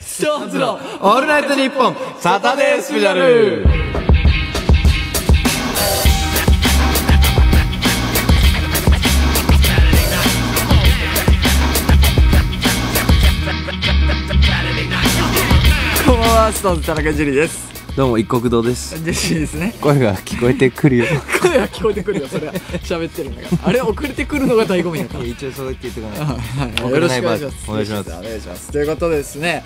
SixTONESのオールナイトニッポンサタデースペシャル。こんばんは SixTONES田中樹ですどうもいっこく堂です。ジェシーですね。声が聞こえてくるよ。声は聞こえてくるよそれは。喋ってるんだからあれ遅れてくるのが醍醐味だから。一応そう言って言ってくだはい、よろしくお願いします。お願いします。お願いします。ということでですね、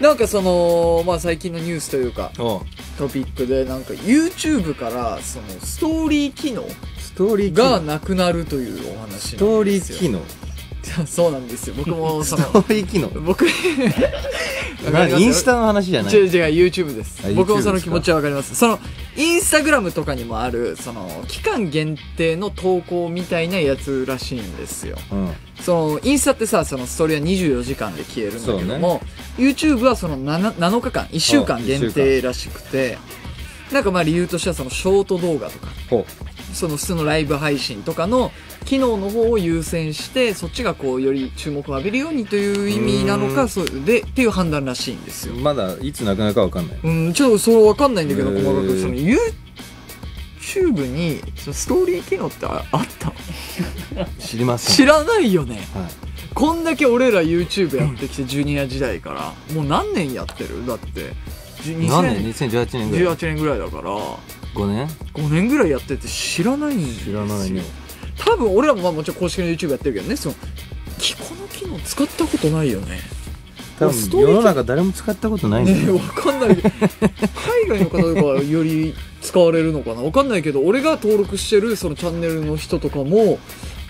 なんかその、まあ最近のニュースというか、トピックで、なんか YouTube から、その、ストーリー機能ストーリーがなくなるというお話。ストーリー機能そうなんですよ。僕も、その、ストーリー機能？僕、何インスタの話じゃない？違う違う、YouTube です。あ。僕もその気持ちはわかります。その、インスタグラムとかにもある、その、期間限定の投稿みたいなやつらしいんですよ。うん。その、インスタってさ、そのストーリーは24時間で消えるんだけども、YouTube はその 7, 7日間、1週間限定らしくて、なんかまあ理由としてはそのショート動画とか、ほその普通のライブ配信とかの機能の方を優先して、そっちがこうより注目を浴びるようにという意味なのか、そうで、っていう判断らしいんですよ。う。まだいつなくなるかわかんない。うん、ちょっとそうわかんないんだけど、細かくその YouTube にそのストーリー機能ってああった知りません。知らないよね。はい。こんだけ俺ら YouTube やってきてジュニア時代から、もう何年やってる？だって。何年2018 2018年ぐらい。年ぐらいだから、5年？5年ぐらいやってて知らないんですよ。知らないね。多分俺らもまあもちろん公式の YouTube やってるけどね、その、きこの機能使ったことないよね。多分世の中誰も使ったことないね。え、よわかんない。けど。海外の方とかはより使われるのかな？わかんないけど、俺が登録してるそのチャンネルの人とかも、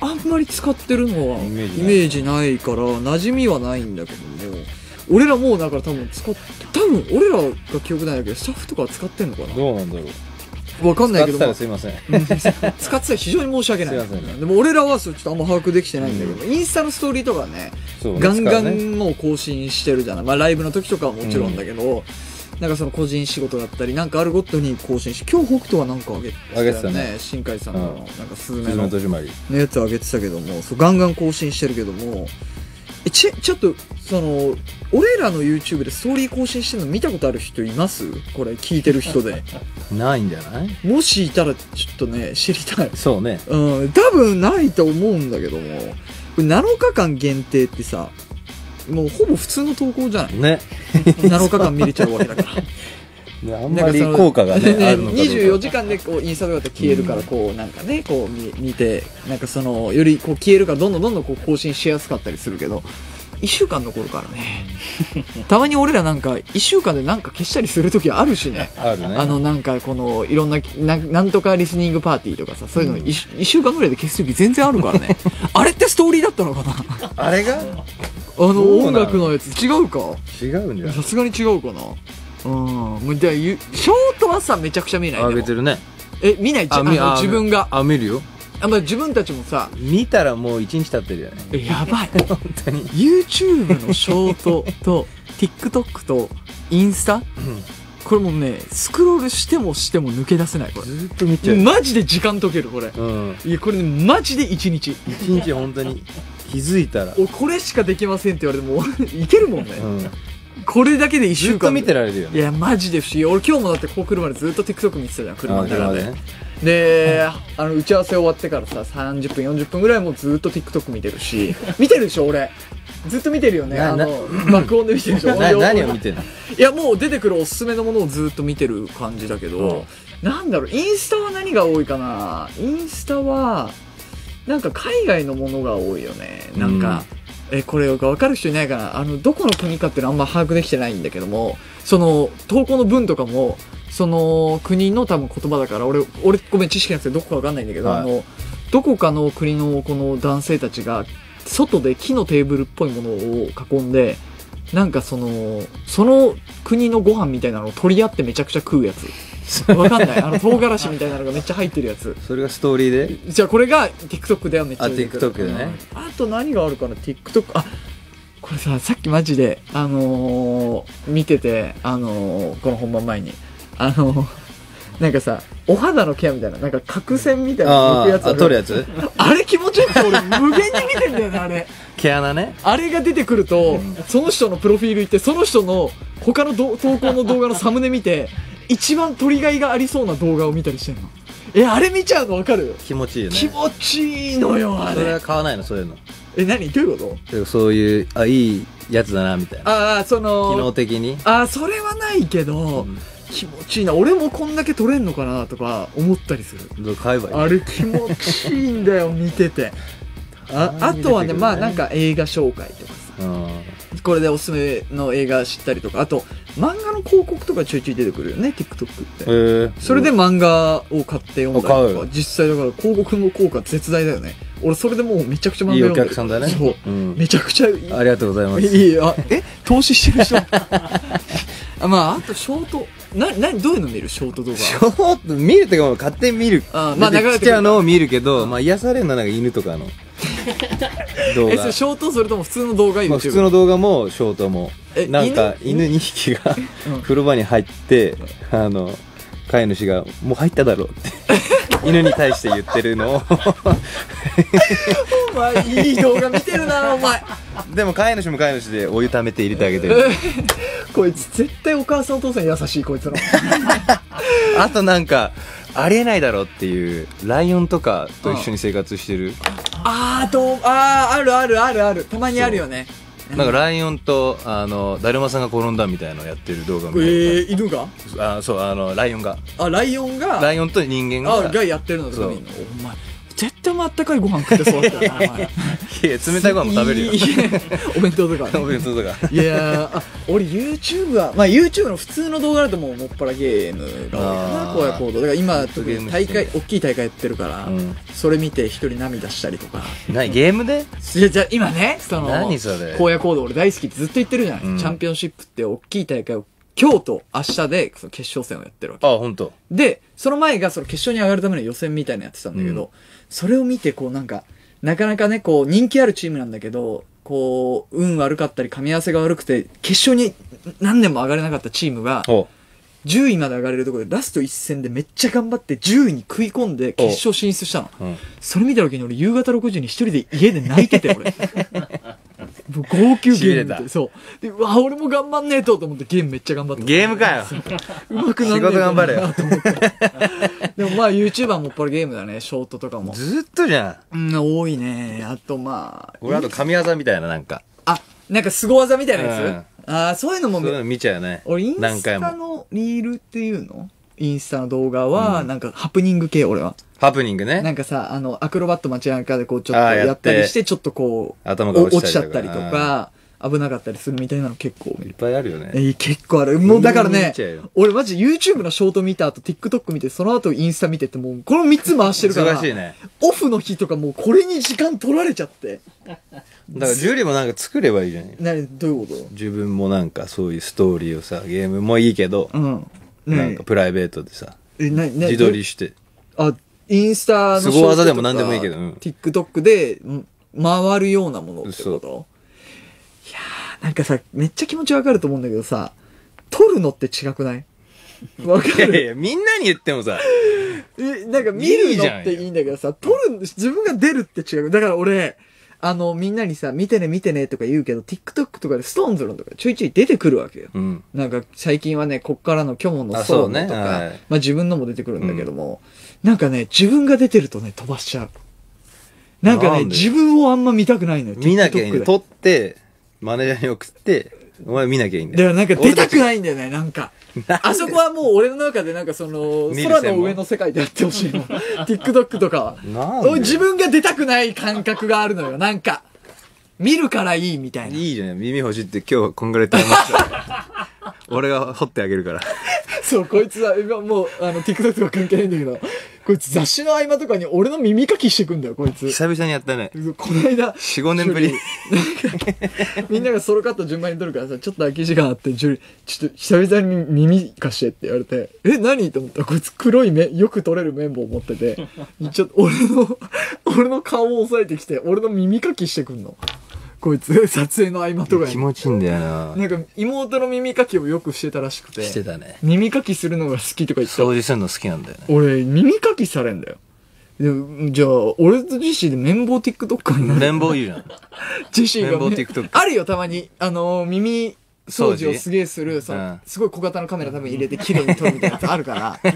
あんまり使ってるのはイイメメージないから、馴染みはないんだけども、俺らもうだから多分使っ、多分俺らが記憶ないだけど、スタッフとかは使ってんのかどうなんだろう。なわかんないけど、使ってたまあらすいません。うん 使ってたら非常に申し訳ない。すいませんね。でも俺らはそうちょっとあんま把握できてないんだけど、インスタのストーリーとかね、そうガンガンもう更新してるじゃない？まあライブの時とかはもちろんだけど、なんかその個人仕事だったり、なんかあるごとに更新し、今日北斗はなんかあげてたよ上げてたね。新海さんの、うん。なんかスズメ鈴のやつ上げてたけども、そうガンガン更新してるけども、え、ち、ちょっと、その、俺らの YouTube でストーリー更新してるの見たことある人います？これ聞いてる人で。ないんじゃない？もしいたらちょっとね、知りたい。そうねうん、多分ないと思うんだけども、これ7日間限定ってさ、もうほぼ普通の投稿じゃない？ね ?7 日間見れちゃうわけだから。ねあんまり効果がねあるのかどうか。24時間でこうインスタとかって消えるから、こうなんかね、こう見見て、なんかその、よりこう消えるからどんどんどんどんこう更新しやすかったりするけど、1週間残るからね。たまに俺らなんか1週間でなんか消したりするときあるしね。あるね。あのなんかこのいろんなななんとかリスニングパーティーとかさそういうの 1, 週間ぐらいで消す時全然あるからね。あれってストーリーだったのかな？あれが？あの？音楽のやつ。違うか？違うんじゃない？さすがに違うかな？うん。もうじゃあゆショートはさめちゃくちゃ見ない？あでもげてるね。え見ない？じゃあのみあ自分が。あ見るよ。あ、まあ、自分たちもさ。見たらもう一日経ってるよね。えやばい。本当に。YouTube のショートと TikTok とインスタ？これもうねスクロールしてもしても抜け出せないこれ。ずっと見ちゃうマジで時間解けるこれ。うん。いやこれねマジで1日。一日本当に気づいたら。おこれしかできませんって言われても いけるもんね、うんこれだけで1週間。ずっと見てられるよね。いやマジで不思議。俺今日もだってここ来るまでずっと TikTok 見てたじゃん車の中であ車でね。であの打ち合わせ終わってからさ30分40分ぐらいもうずっと TikTok 見てるし。見てるでしょ俺。ずっと見てるよね。あの爆音で見てるでしょ何を見てんの？いやもう出てくるおすすめのものをずっと見てる感じだけど、うん。なんだろうインスタは何が多いかな？インスタはなんか海外のものが多いよね。なんか、えこれが分かる人いないかな？あのどこの国かっていうのはあんま把握できてないんだけどもその投稿の文とかもその国の多分言葉だから俺俺ごめん知識なくてどこか分かんないんだけど、はい。あのどこかの国のこの男性たちが外で木のテーブルっぽいものを囲んでなんかそのその国のご飯みたいなのを取り合ってめちゃくちゃ食うやつ わかんない。あの唐辛子みたいなのがめっちゃ入ってるやつ。それがストーリーで？じゃあこれが TikTok ではめっちゃあ TikTok でね。うんあと何があるかな？TikTok あこれささっきマジであのー見ててあのーこの本番前に。あのーなんかさお肌のケアみたいななんか角栓みたいなやつあ取るやつ？あれ気持ちよくて俺無限に見てんだよねあれ。毛穴ね？あれが出てくると、その人のプロフィール行って、その人の他のど投稿の動画のサムネ見て、一番取りがいがありそうな動画を見たりしてんの？え、あれ見ちゃうのわかる？気持ちいいよね気持ちいいのよ、あそれはれ。買わないのそういうのえ、何？どういうこと？でそういうあいいやつだなみたいなああ、そ機能の、的にああ、それはないけど、うん気持ちいいな。俺もこんだけ撮れんのかなとか思ったりする。買えばいいあれ気持ちいいんだよ、見てて。あ あとはね、まあなんか映画紹介とかさ。うん。これでおすすめの映画知ったりとか、あと、漫画の広告とかちょいちょい出てくるよね、TikTok って。えー。それで漫画を買って読んだりとか、実際だから広告の効果絶大だよね。俺それでもうめちゃくちゃ漫画いいお読んでる。客さんだね。そう。うん。めちゃくちゃいい。ありがとうございます。いいあ、え？投資してる人？あまあ、あとショート、な、な、どういうの見る？ショート動画。ちょっと見るってか勝手に見る。あまあ流れてくる。きちゃうのを見るけど、まあ癒されるのはなんか犬とかの動え、画それショート？それとも普通の動画?まあ、普通の動画もショートも。えなんか犬？犬2匹がうん。風呂場に入ってあの飼い主が「もう入っただろ」って。犬に対して言ってるのを。お前、いい動画見てるな、お前。でも飼い主も飼い主でお湯溜めて入れてあげてる。こいつ絶対お母さんお父さん優しいこいつの。あとなんかありえないだろっていうライオンとかと一緒に生活してる。あーどうあーあるあるあるあるたまにあるよね。なんかライオンとあのだるまさんが転んだみたいなのやってる動画えみたいー、犬が？なあそうあのライオンが。あライオンが？ライオンと人間が。あがやってるのとか見るの？そう。お前絶対あったかいご飯食ってそうだった。よ ないや冷たいご飯も食べるよ。お弁当とか。お弁当とか。いやーあ俺 YouTube はまあ YouTube の普通の動画だともうもっぱらゲームが多いかな荒野行動。だから今特に大会大きい大会やってるから、うん。それ見て一人涙したりとか。何ゲームで？いやじゃあ今ねその何それ？荒野行動俺大好きってずっと言ってるじゃない、うん。チャンピオンシップって大きい大会を今日と明日でその決勝戦をやってるわけ。あ本当。でその前がその決勝に上がるための予選みたいなのやってたんだけど、うんそれを見てこうなんかなかなかねこう人気あるチームなんだけどこう運悪かったり噛み合わせが悪くて決勝に何年も上がれなかったチームがお10位まで上がれるところでラスト1戦でめっちゃ頑張って10位に食い込んで決勝進出したの。うん。それ見た時に俺夕方6時に一人で家で泣いてて俺 もう号泣ゲームそう。でうわ俺も頑張んねえとと思ってゲームめっちゃ頑張った。ゲームかよ。うまくなんねえ仕事頑張れよ。なと思ってでもまあ YouTuber もっぱらゲームだね。ショートとかも。ずっとじゃん。うん多いね。あとまあ俺あと神業みたいななんか。あなんか凄技みたいなやつ、ああそういうのもそういうの見ちゃうよね。俺インスタのリールっていうの？インスタの動画は、なんかハプニング系俺は。ハプニングね。なんかさ、あの、アクロバット街中でこう、ちょっとあーやって。やったりして、ちょっとこう、頭が落ちたりとか。お落ちちゃったりとか、危なかったりするみたいなの結構。い。っぱいあるよね。えー結構ある。もうだからね見ちゃうよ、俺マジ YouTube のショート見た後、TikTok 見て、その後インスタ見てって、もうこの3つ回してるから、忙しいね。オフの日とかもうこれに時間取られちゃって。だからジュリーもなんか作ればいいじゃん。なに、どういうこ自分もなんかそういうストーリーをさゲームもいいけどとうん。なんかプライベートでさ自撮りして。あ、インスタの凄技でも何でもいいけどうん。TikTok でん回るようなものってこと？いやー、なんかさ、めっちゃ気持ちわかると思うんだけどさ、撮るのって違くない？わ かいやいる？やみんなに言ってもさえ、なんか見るのっていいんだけどさ、撮る、自分が出るって違う。だから俺、あの、みんなにさ、見てね見てねとか言うけど、TikTok とかでストーンズのとかちょいちょい出てくるわけよ。うんなんか最近はね、こっからの虚無のあソロそうねのとか、はいまあ自分のも出てくるんだけども、なんかね、自分が出てるとね、飛ばしちゃう。なんかね、自分をあんま見たくないのよ。見なきゃいい TikTok での撮ってマネージャーに送ってお前見なきゃいいんだよだからなんか出たくいないんだよね、なんか。あそこはもう俺の中でなんかその、空の上の世界でやってほしいの。TikTok とかは。自分が出たくない感覚があるのよ、なんか。見るからいいみたいな。いいじゃん耳欲しいって今日こんぐらい食べました 俺が掘ってあげるからそう、こいつは、今もう、あの、TikTok とか関係ないんだけど、こいつ雑誌の合間とかに俺の耳かきしてくんだよ、こいつ。久々にやったねこの間、4 5年ぶり みんながソロカット順番に撮るからさ、ちょっと空き時間あって、ジュリ、ちょっと久々に耳貸してって言われて、え、何と思った？ら、こいつ黒い目、よく撮れる綿棒持ってて、ちょっと俺の、俺の顔を押さえてきて、俺の耳かきしてくんの。こいつ、撮影の合間とか気に。持ちいいんだよななんか、妹の耳かきをよくしてたらしくて、してたね耳かきするのが好きとか言ったら掃除するの好きなんだよね俺、耳かきされんだよ。じゃあ、俺とジェシーで綿棒 TikToker になる。綿棒いいじゃん。ジェシーが、綿棒ね TikTok、あるよ、たまに。あのー、耳掃除をすげえする、そのうんすごい小型のカメラ多分入れて綺麗に撮るみたいなやつあるから。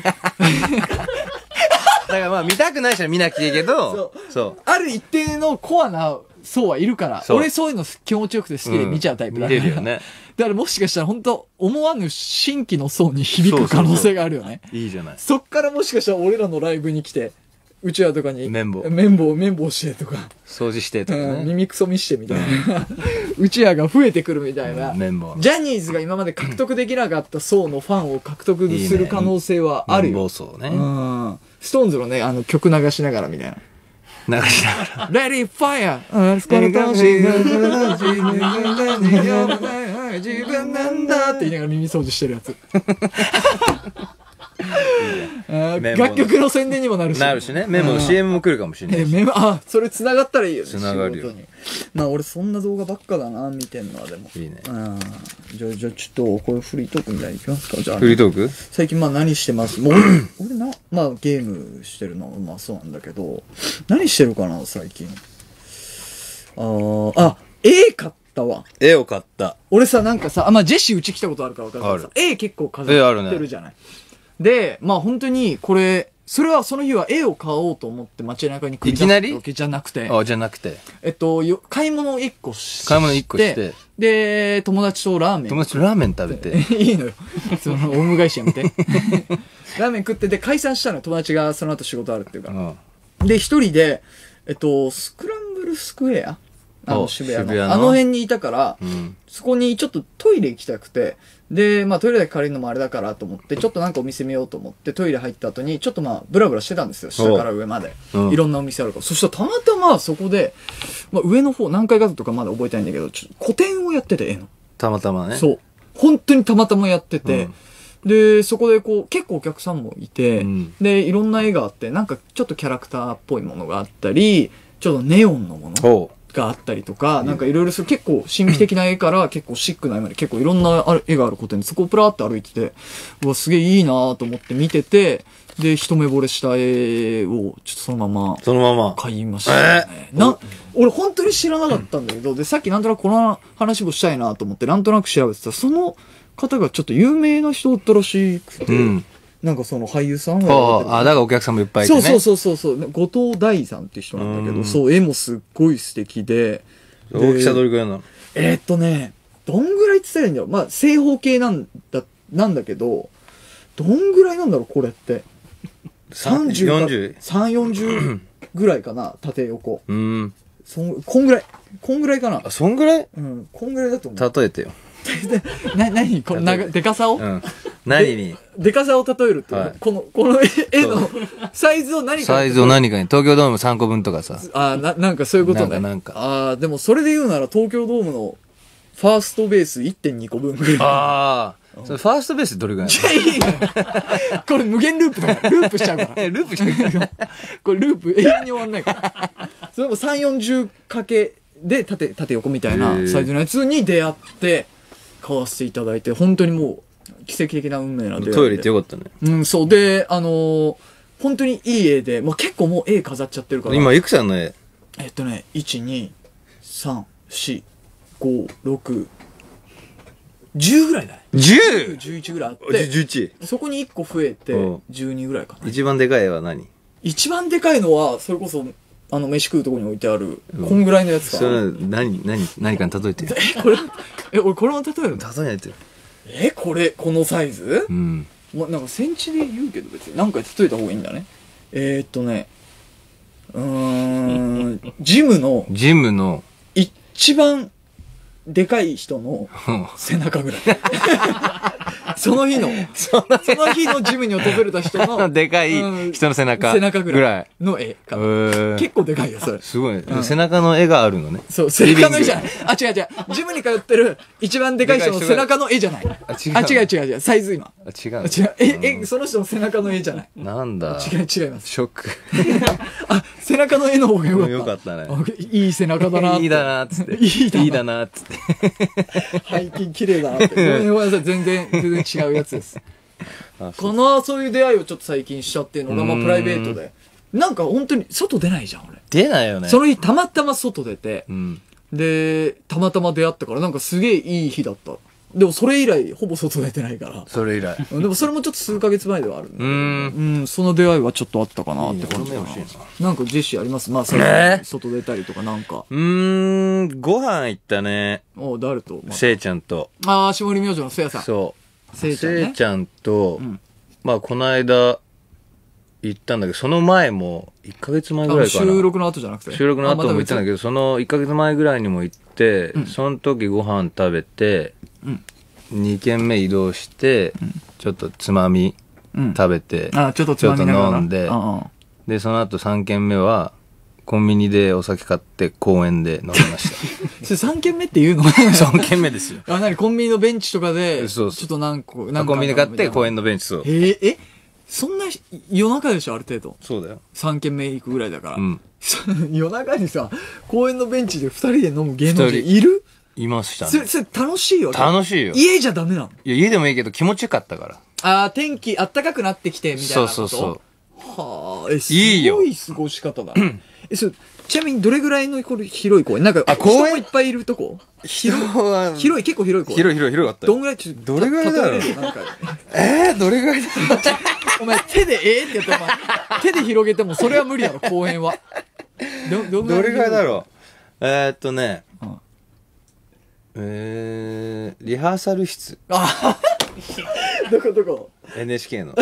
だからまあ見たくない人は見なくていいけど、そう。ある一定のコアな層はいるから、そう俺そういうの気持ちよくて好きで見ちゃうタイプだんから。見れるよね。だからもしかしたら本当思わぬ新規の層に響く可能性があるよね。いいじゃない。そっからもしかしたら俺らのライブに来て、うちわとかに、綿棒綿棒、綿棒してとか、掃除してとかうん、ね。耳くそ見してみたいな。うちわ が増えてくるみたいな。綿棒。ジャニーズが今まで獲得できなかった層のファンを獲得する可能性はあるよ。綿棒層ね。うん。ストーンズのね、あの曲流しながらみたいな。流しながら。Ready Fire! あそこの楽しい自分なん。だって言いながら耳掃除してるやつ。楽曲の宣伝にもなるし。なるしね。綿棒の CM も来るかもしれないし。えメモあ、それ繋がったらいいよね。繋がるよまあ俺そんな動画ばっかだな、見てんのはでも。いいね。うん。じゃあ、じゃあちょっと、これフリートークみたいにいきますかじゃあ。フリートーク？最近まあ何してます？もう俺、俺な、まあゲームしてるのはまあそうなんだけど、何してるかな、最近？あー、あ、絵買ったわ。絵を買った。俺さ、なんかさ、あまあジェシーうち来たことあるから分かるけどさ、絵結構飾絵あるねってるじゃない？で、まあ本当にこれ、それはその日は絵を買おうと思って街中に繰り出したわけじゃなくて、あ、じゃなくて。えっと、よ買い物1個し買い物一個して、で、友達とラーメン友達とラーメン食べて。いいのよ。その、オウム返しやめて。ラーメン食ってて解散したのよ友達がその後仕事あるっていうかう。ん。で、一人で、えっと、スクランブルスクエア？あのお渋谷の。渋谷の？あの辺にいたから、うん。そこにちょっとトイレ行きたくて、で、まあトイレだけ借りるのもあれだからと思って、ちょっとなんかお店見ようと思って、トイレ入った後に、ちょっとまあ、ブラブラしてたんですよ。下から上まで。うんいろんなお店あるから。そしたらたまたまそこで、まあ上の方、何回かとかまだ覚えてないんだけど、ちょっと個展をやってて、絵の。たまたまね。そう。本当にたまたまやってて、で、そこでこう、結構お客さんもいて、うんで、いろんな絵があって、なんかちょっとキャラクターっぽいものがあったり、ちょっとネオンのものほがあったりとか、なんかいろいろする結構神秘的な絵から結構シックな絵まで結構いろんな絵があることにそこをプラーって歩いてて、うわ、すげえいいなと思って見てて、で、一目惚れした絵をちょっとそのままう。そのまま。買いましたね。な、俺本当に知らなかったんだけど、で、さっきなんとなくこの話もしたいなと思って、なんとなく調べてたら、その方がちょっと有名な人だったらしくて、うん。なんかその俳優さんあがあ、だからお客さんもいっぱいいてね。そうそうそうそう後藤大さんっていう人なんだけど、うんそう、絵もすっごい素敵で、大きさどれれくらいなのえーっとね、どんぐらいって言ったらいいんだろう。まあ、正方形なんだ、なんだけど、どんぐらいなんだろう、これって。30か。40 3、40ぐらいかな、縦横。うん。そん、こんぐらい。こんぐらいかなあ、。そんぐらい？うん、こんぐらいだと思う。例えてよ。な、なにこの長、でかさを、うん。何に？でかさを例えると、はいこの、この絵絵のサイズを何か。サイズを何かに、東京ドーム3個分とかさ。あな、なんかそういうことね。なんかなんかああ、でもそれで言うなら東京ドームのファーストベース1.2個分ぐらい。ああ。それファーストベースどれぐらいなの？これ無限ループだから。ループしちゃうから。え ループしてるこれループ永遠に終わんないから。それも3、40かけで縦、縦横みたいなへーサイズのやつに出会って、買わせていただいて、本当にもう、奇跡的な運命な出会いで。トイレ行ってよかったね。うん、そう。で、あのー本当にいい絵で、まあ、結構もう絵飾っちゃってるから。今、いくつあんの絵？えっとね、1、2、3、4、5、6、10ぐらいだね。10! 11ぐらいあって、11。そこに1個増えて、うん12ぐらいかな。一番でかい絵は何？一番でかいのは、それこそ、あの、飯食うとこに置いてある、うんこんぐらいのやつかそれな。は何、何、何かに例えてよ。え、これ、え、俺これも例えるの？例えないとよ。え、これ、このサイズ？うん。ま、なんかセンチで言うけど別に、なんか例えた方がいいんだね。えー、っとね、うーん、ジムのジムの、一番でかい人のうん背中ぐらい。その日の、その日のジムに訪れた人の でかいうん人の背中。背中ぐらい。の絵か結構でかいよ、それ。すごい背中の絵があるのね。そう、背中の絵じゃない。あ、違う違う。ジムに通ってる一番でかい人の背中の絵じゃない。あ違うあ、違う違う。サイズ今。あ、違う違う。え、え、その人の背中の絵じゃない。なんだ。違う違います。ショック。あ、背中の絵の方がよかった。よかったねあいい背中だなって。いいだな、つって。いいだないいだな、つって。背筋綺麗だなって。ごめんなさい。全然、全然違うやつです。あこの、そういう出会いをちょっと最近したっていうのが、まあ、うんプライベートでなんか本当に外出ないじゃん、俺。出ないよね。その日たまたま外出て、うん。で、たまたま出会ったからなんかすげえいい日だった。でもそれ以来ほぼ外出てないから。それ以来。うんでもそれもちょっと数ヶ月前ではあるんだけどうーんうん、その出会いはちょっとあったかなって感じかな。なんかジェシーあります？まあ、それえー？外出たりとかなんか。うーん、ご飯行ったね。おう誰と、ませいちゃんと。あ、あー、霜降り明星のせいやさん。そう。せいちゃんねせいちゃんとうん、まあ、この間、行ったんだけど、その前も、1ヶ月前ぐらいかな。収録の後じゃなくて？収録の後も行ったんだけど。ど、その1ヶ月前ぐらいにも行って、うんその時ご飯食べて、うん2軒目移動して、ちょっとつまみうん。食べて、あ、ちょっとちょっと飲んでで、その後3軒目は、コンビニでお酒買って公園で飲みまし それ3軒目って言うの？た。3軒目ですよ。あ、なにコンビニのベンチとかで、そうそうちょっと何個、何コンビニ買って公園。園のベンチそう。えーえ？そんな夜中でしょある程度？そうだよ。3軒目行くぐらいだから。うん。夜中にさ、公園のベンチで2人で飲む芸能人いる？いましたそれ、ね。それ楽しいよ。楽しいよ。い家じゃダメなの？や、家でもいいけど気持ちよかったから。ああ、天気、あったかくなってきて、みたいなこと？そうそうそう。はあ、え、すいいよごい過ごし方だね。え、それ、ちなみにどれぐらいのこれ広い公園？なんか、あ公園？人もいっぱいいるとこ？広い。広い、結構広い公園？広い広い広かったよ。どんぐらいちょっと、どれぐらいだろう？例えれるなんかえー、どれぐらいだ お前手でええってやったらお前、手で広げてもそれは無理やろ、公園は。ど、どんどれぐらいだうろう？えー、っとね、うんえー、リハーサル室。あどこどこ？NHK の。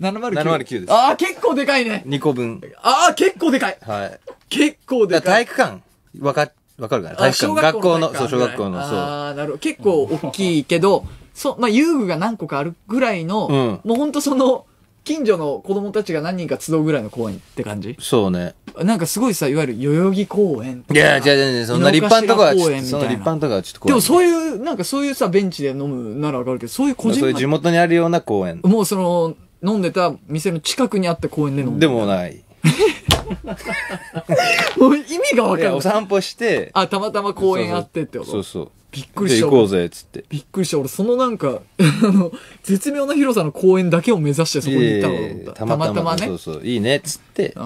?709。709ですああ、結構でかいね。2個分。ああ、結構でかい。はい。結構でだかい。体育館。わか、わかるかな？あ体育館。学校の、そう、小学校の、そう。ああ、なるほど。結構大きいけど、そう、まあ、遊具が何個かあるぐらいの、うんもうほんとその、近所の子供たちが何人か集うぐらいの公園って感じ？そうね。なんかすごいさ、いわゆる代々木公園とかいや、違う違う違う、そんな立派なとこは、井の頭公園みたいなその立派なとこはちょっと。でもそういう、なんかそういうさ、ベンチで飲むならわかるけど、そういう個人そういう地元にあるような公園。もうその、飲んでた店の近くにあった公園で飲む。でもない。もう意味がわかんない。お散歩して、あ、たまたま公園あってってこと？そうそう。びっくりした。で行こうぜ、つって。びっくりした。俺、そのなんか、あの、絶妙な広さの公園だけを目指してそこに行ったのかと思った。たまたまね。そうそう。いいね、つって。あー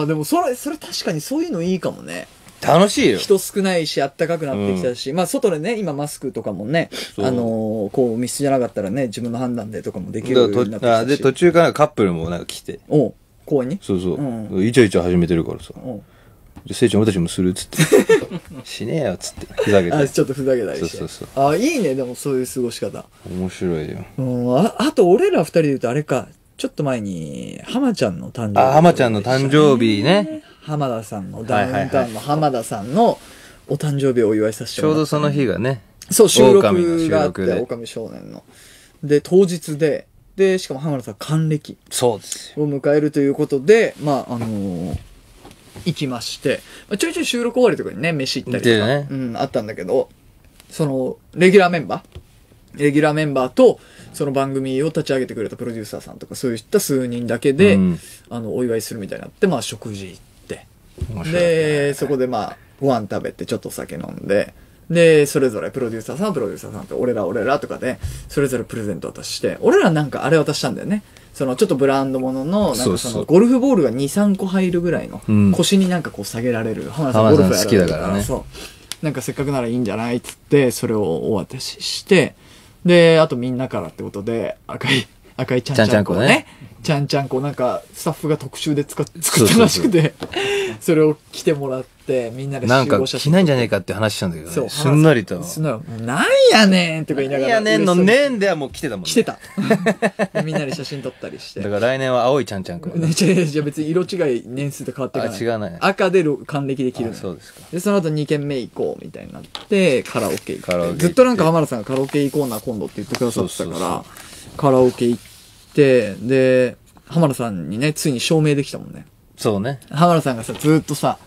あー、でもそれ、それ確かにそういうのいいかもね。楽しいよ。人少ないし、あったかくなってきたし、まあ外でね、今マスクとかもね、あのーこう密室じゃなかったらね、自分の判断でとかもできるようになってきたし。で、途中からカップルもなんか来て。おう公園に？そうそう。うイチャイチャ始めてるからさ。おうじゃあ、せいちゃん俺たちもするっつって。しねえよ、つって。ふざけあ、て。ちょっとふざけたりして。そうそうそあ、いいね、でもそういう過ごし方。面白いよ。うん、ああと、俺ら二人で言うとあれか、ちょっと前に、浜ちゃんの誕生日。あ、浜ちゃんの誕生日ね。浜田さんの、ダウンタウンの浜田さんのお誕生日をお祝いさせてもらってちょうどその日がね。そう、収録があって、狼少年の。で、当日で、で、しかも浜田さん還暦そうですよ。を迎えるということで、まあ、あのー行きまして、まあ、ちょいちょい収録終わりとかにね、飯行ったりとか、行ってるうん、あったんだけど、その、レギュラーメンバーレギュラーメンバーと、その番組を立ち上げてくれたプロデューサーさんとか、そういった数人だけで、うん。あの、お祝いするみたいになって、まあ、食事行って、面白いで、そこでまあ、ご飯食べて、ちょっとお酒飲んで、で、それぞれプロデューサーさんはプロデューサーさんと、俺ら俺らとかで、それぞれプレゼント渡して、俺らなんかあれ渡したんだよね。そのちょっとブランドものの、なんかそのゴルフボールが2、3個入るぐらいの、うん腰になんかこう下げられる。浜田さんゴルフ好きだからねそう。なんかせっかくならいいんじゃないっつって、それをお渡しして、で、あとみんなからってことで、赤い、赤いちゃんちゃんこねちゃんちゃんこね。ちゃんちゃんこなんか、スタッフが特集で使っ作ったらしくて、それを着てもらって、みんなでなんか集合写着ないんじゃねえかって話したんだけどそうね。すんなりと。すんなり。なんやねんとか言いながら。いやねんのねんではもう来てたもんね。着てた。みんなで写真撮ったりして。だから来年は青いちゃんちゃんくん。ね、違う違う違う別に色違い年数で変わってない。あ違うね赤でろ還暦できるそうですか。で、その後2軒目行こうみたいになって、カラオケ行って。カラオケ行ってずっとなんか浜田さんがカラオケ行こうな今度って言ってくださってたから、そうそうカラオケ行って、で、浜田さんにね、ついに証明できたもんね。そうね。浜田さんがさ、ずっとさ、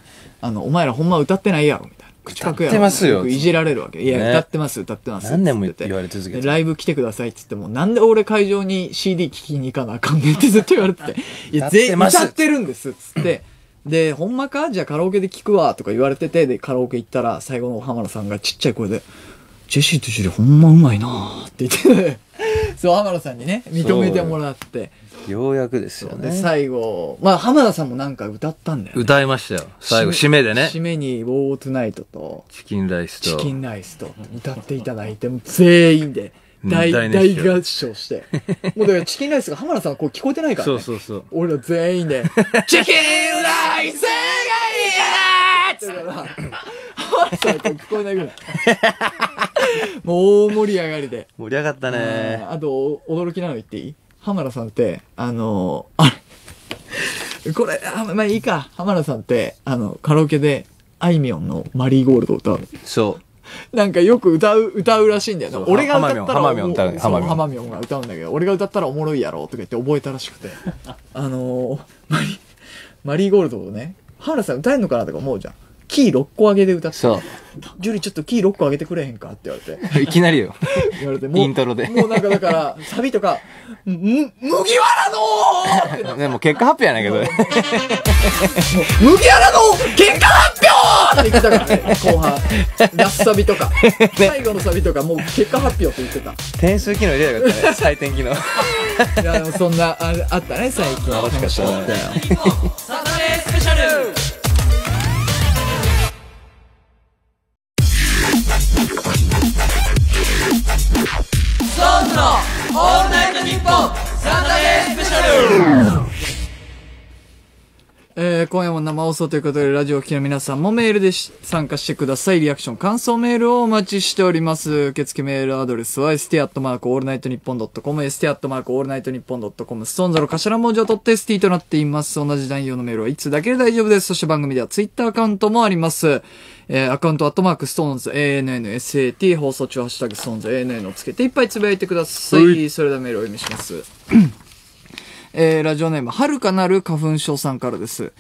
あの、お前らほんま歌ってないやろみたいな。口角やろ歌ってますよくいじられるわけ。いや、ね歌ってます、歌ってます。何年もつってて言われ続けてでライブ来てくださいって言っても、なんで俺会場に CD 聴きに行かなあかんねんってずっと言われてて。いや、歌ってぜます歌ってるんです、つって。で、ほんまか？じゃあカラオケで聞くわ、とか言われてて、で、カラオケ行ったら、最後の浜田さんがちっちゃい声で、ジェシーとジュリーほんまうまいなーって言って、そう、浜田さんにね、認めてもらって。ようやくですよで、ね。最後、まあ、浜田さんもなんか歌ったんだよ、ね。歌いましたよ。最後、締めでね。締めに、ウォートナイトと、チキンライスと。チキンライスと歌っていただいて、もう全員で大、うん大合唱して。もうだからチキンライスが浜田さんはこう聞こえてないからね。そうそうそう。俺ら全員で、チキンライスがいいやって言うから、浜田さんはこう聞こえないぐらい。もう大盛り上がりで。盛り上がったうんね。あと、驚きなの言っていい？浜田さんって、あの、あれ、これ、あまあいいか。浜田さんって、あの、カラオケで、あいみょんのマリーゴールドを歌うの。そう。なんかよく歌う、歌うらしいんだよ。俺が歌ったら、浜みょん浜みょん歌うそう浜みょん浜みょんが歌うんだけど、俺が歌ったらおもろいやろとか言って覚えたらしくて。あのー、マリ、マリーゴールドをね、浜田さん歌えんのかなとか思うじゃん。キー6個上げで歌って。そう。ジュリちょっとキー6個上げてくれへんかって言われて。いきなりよ。言われて、もう、イントロでもうなんかだから、サビとか、む、麦わらのーってなでも結果発表やないけどね。麦わらの結果発表って言ってたからね、後半。ラスサビとか。最後のサビとか、もう結果発表って言ってた。点数機能入れなかったね。採点機能。いや、でもそんな、ああったね、最近。楽しかったSixTONESのオールナイトニッポンサタデースペシャルえー今夜も生放送ということで、ラジオをお聴きの皆さんもメールでし参加してください。リアクション、感想メールをお待ちしております。受付メールアドレスは、st アットマークオールナイトニッポンドットコム、st アットマークオールナイトニッポンドットコム、 SixTONESの頭文字を取って st となっています。同じ内容のメールは1通だけで大丈夫です。そして番組ではツイッターアカウントもあります。えーアカウントアットマークストーンズ ANNSAT 放送中ハッシュタグストーンズ ANN をつけていっぱいつぶやいてください。それではメールをお読みします。えーラジオネーム、はるかなる花粉症さんからです。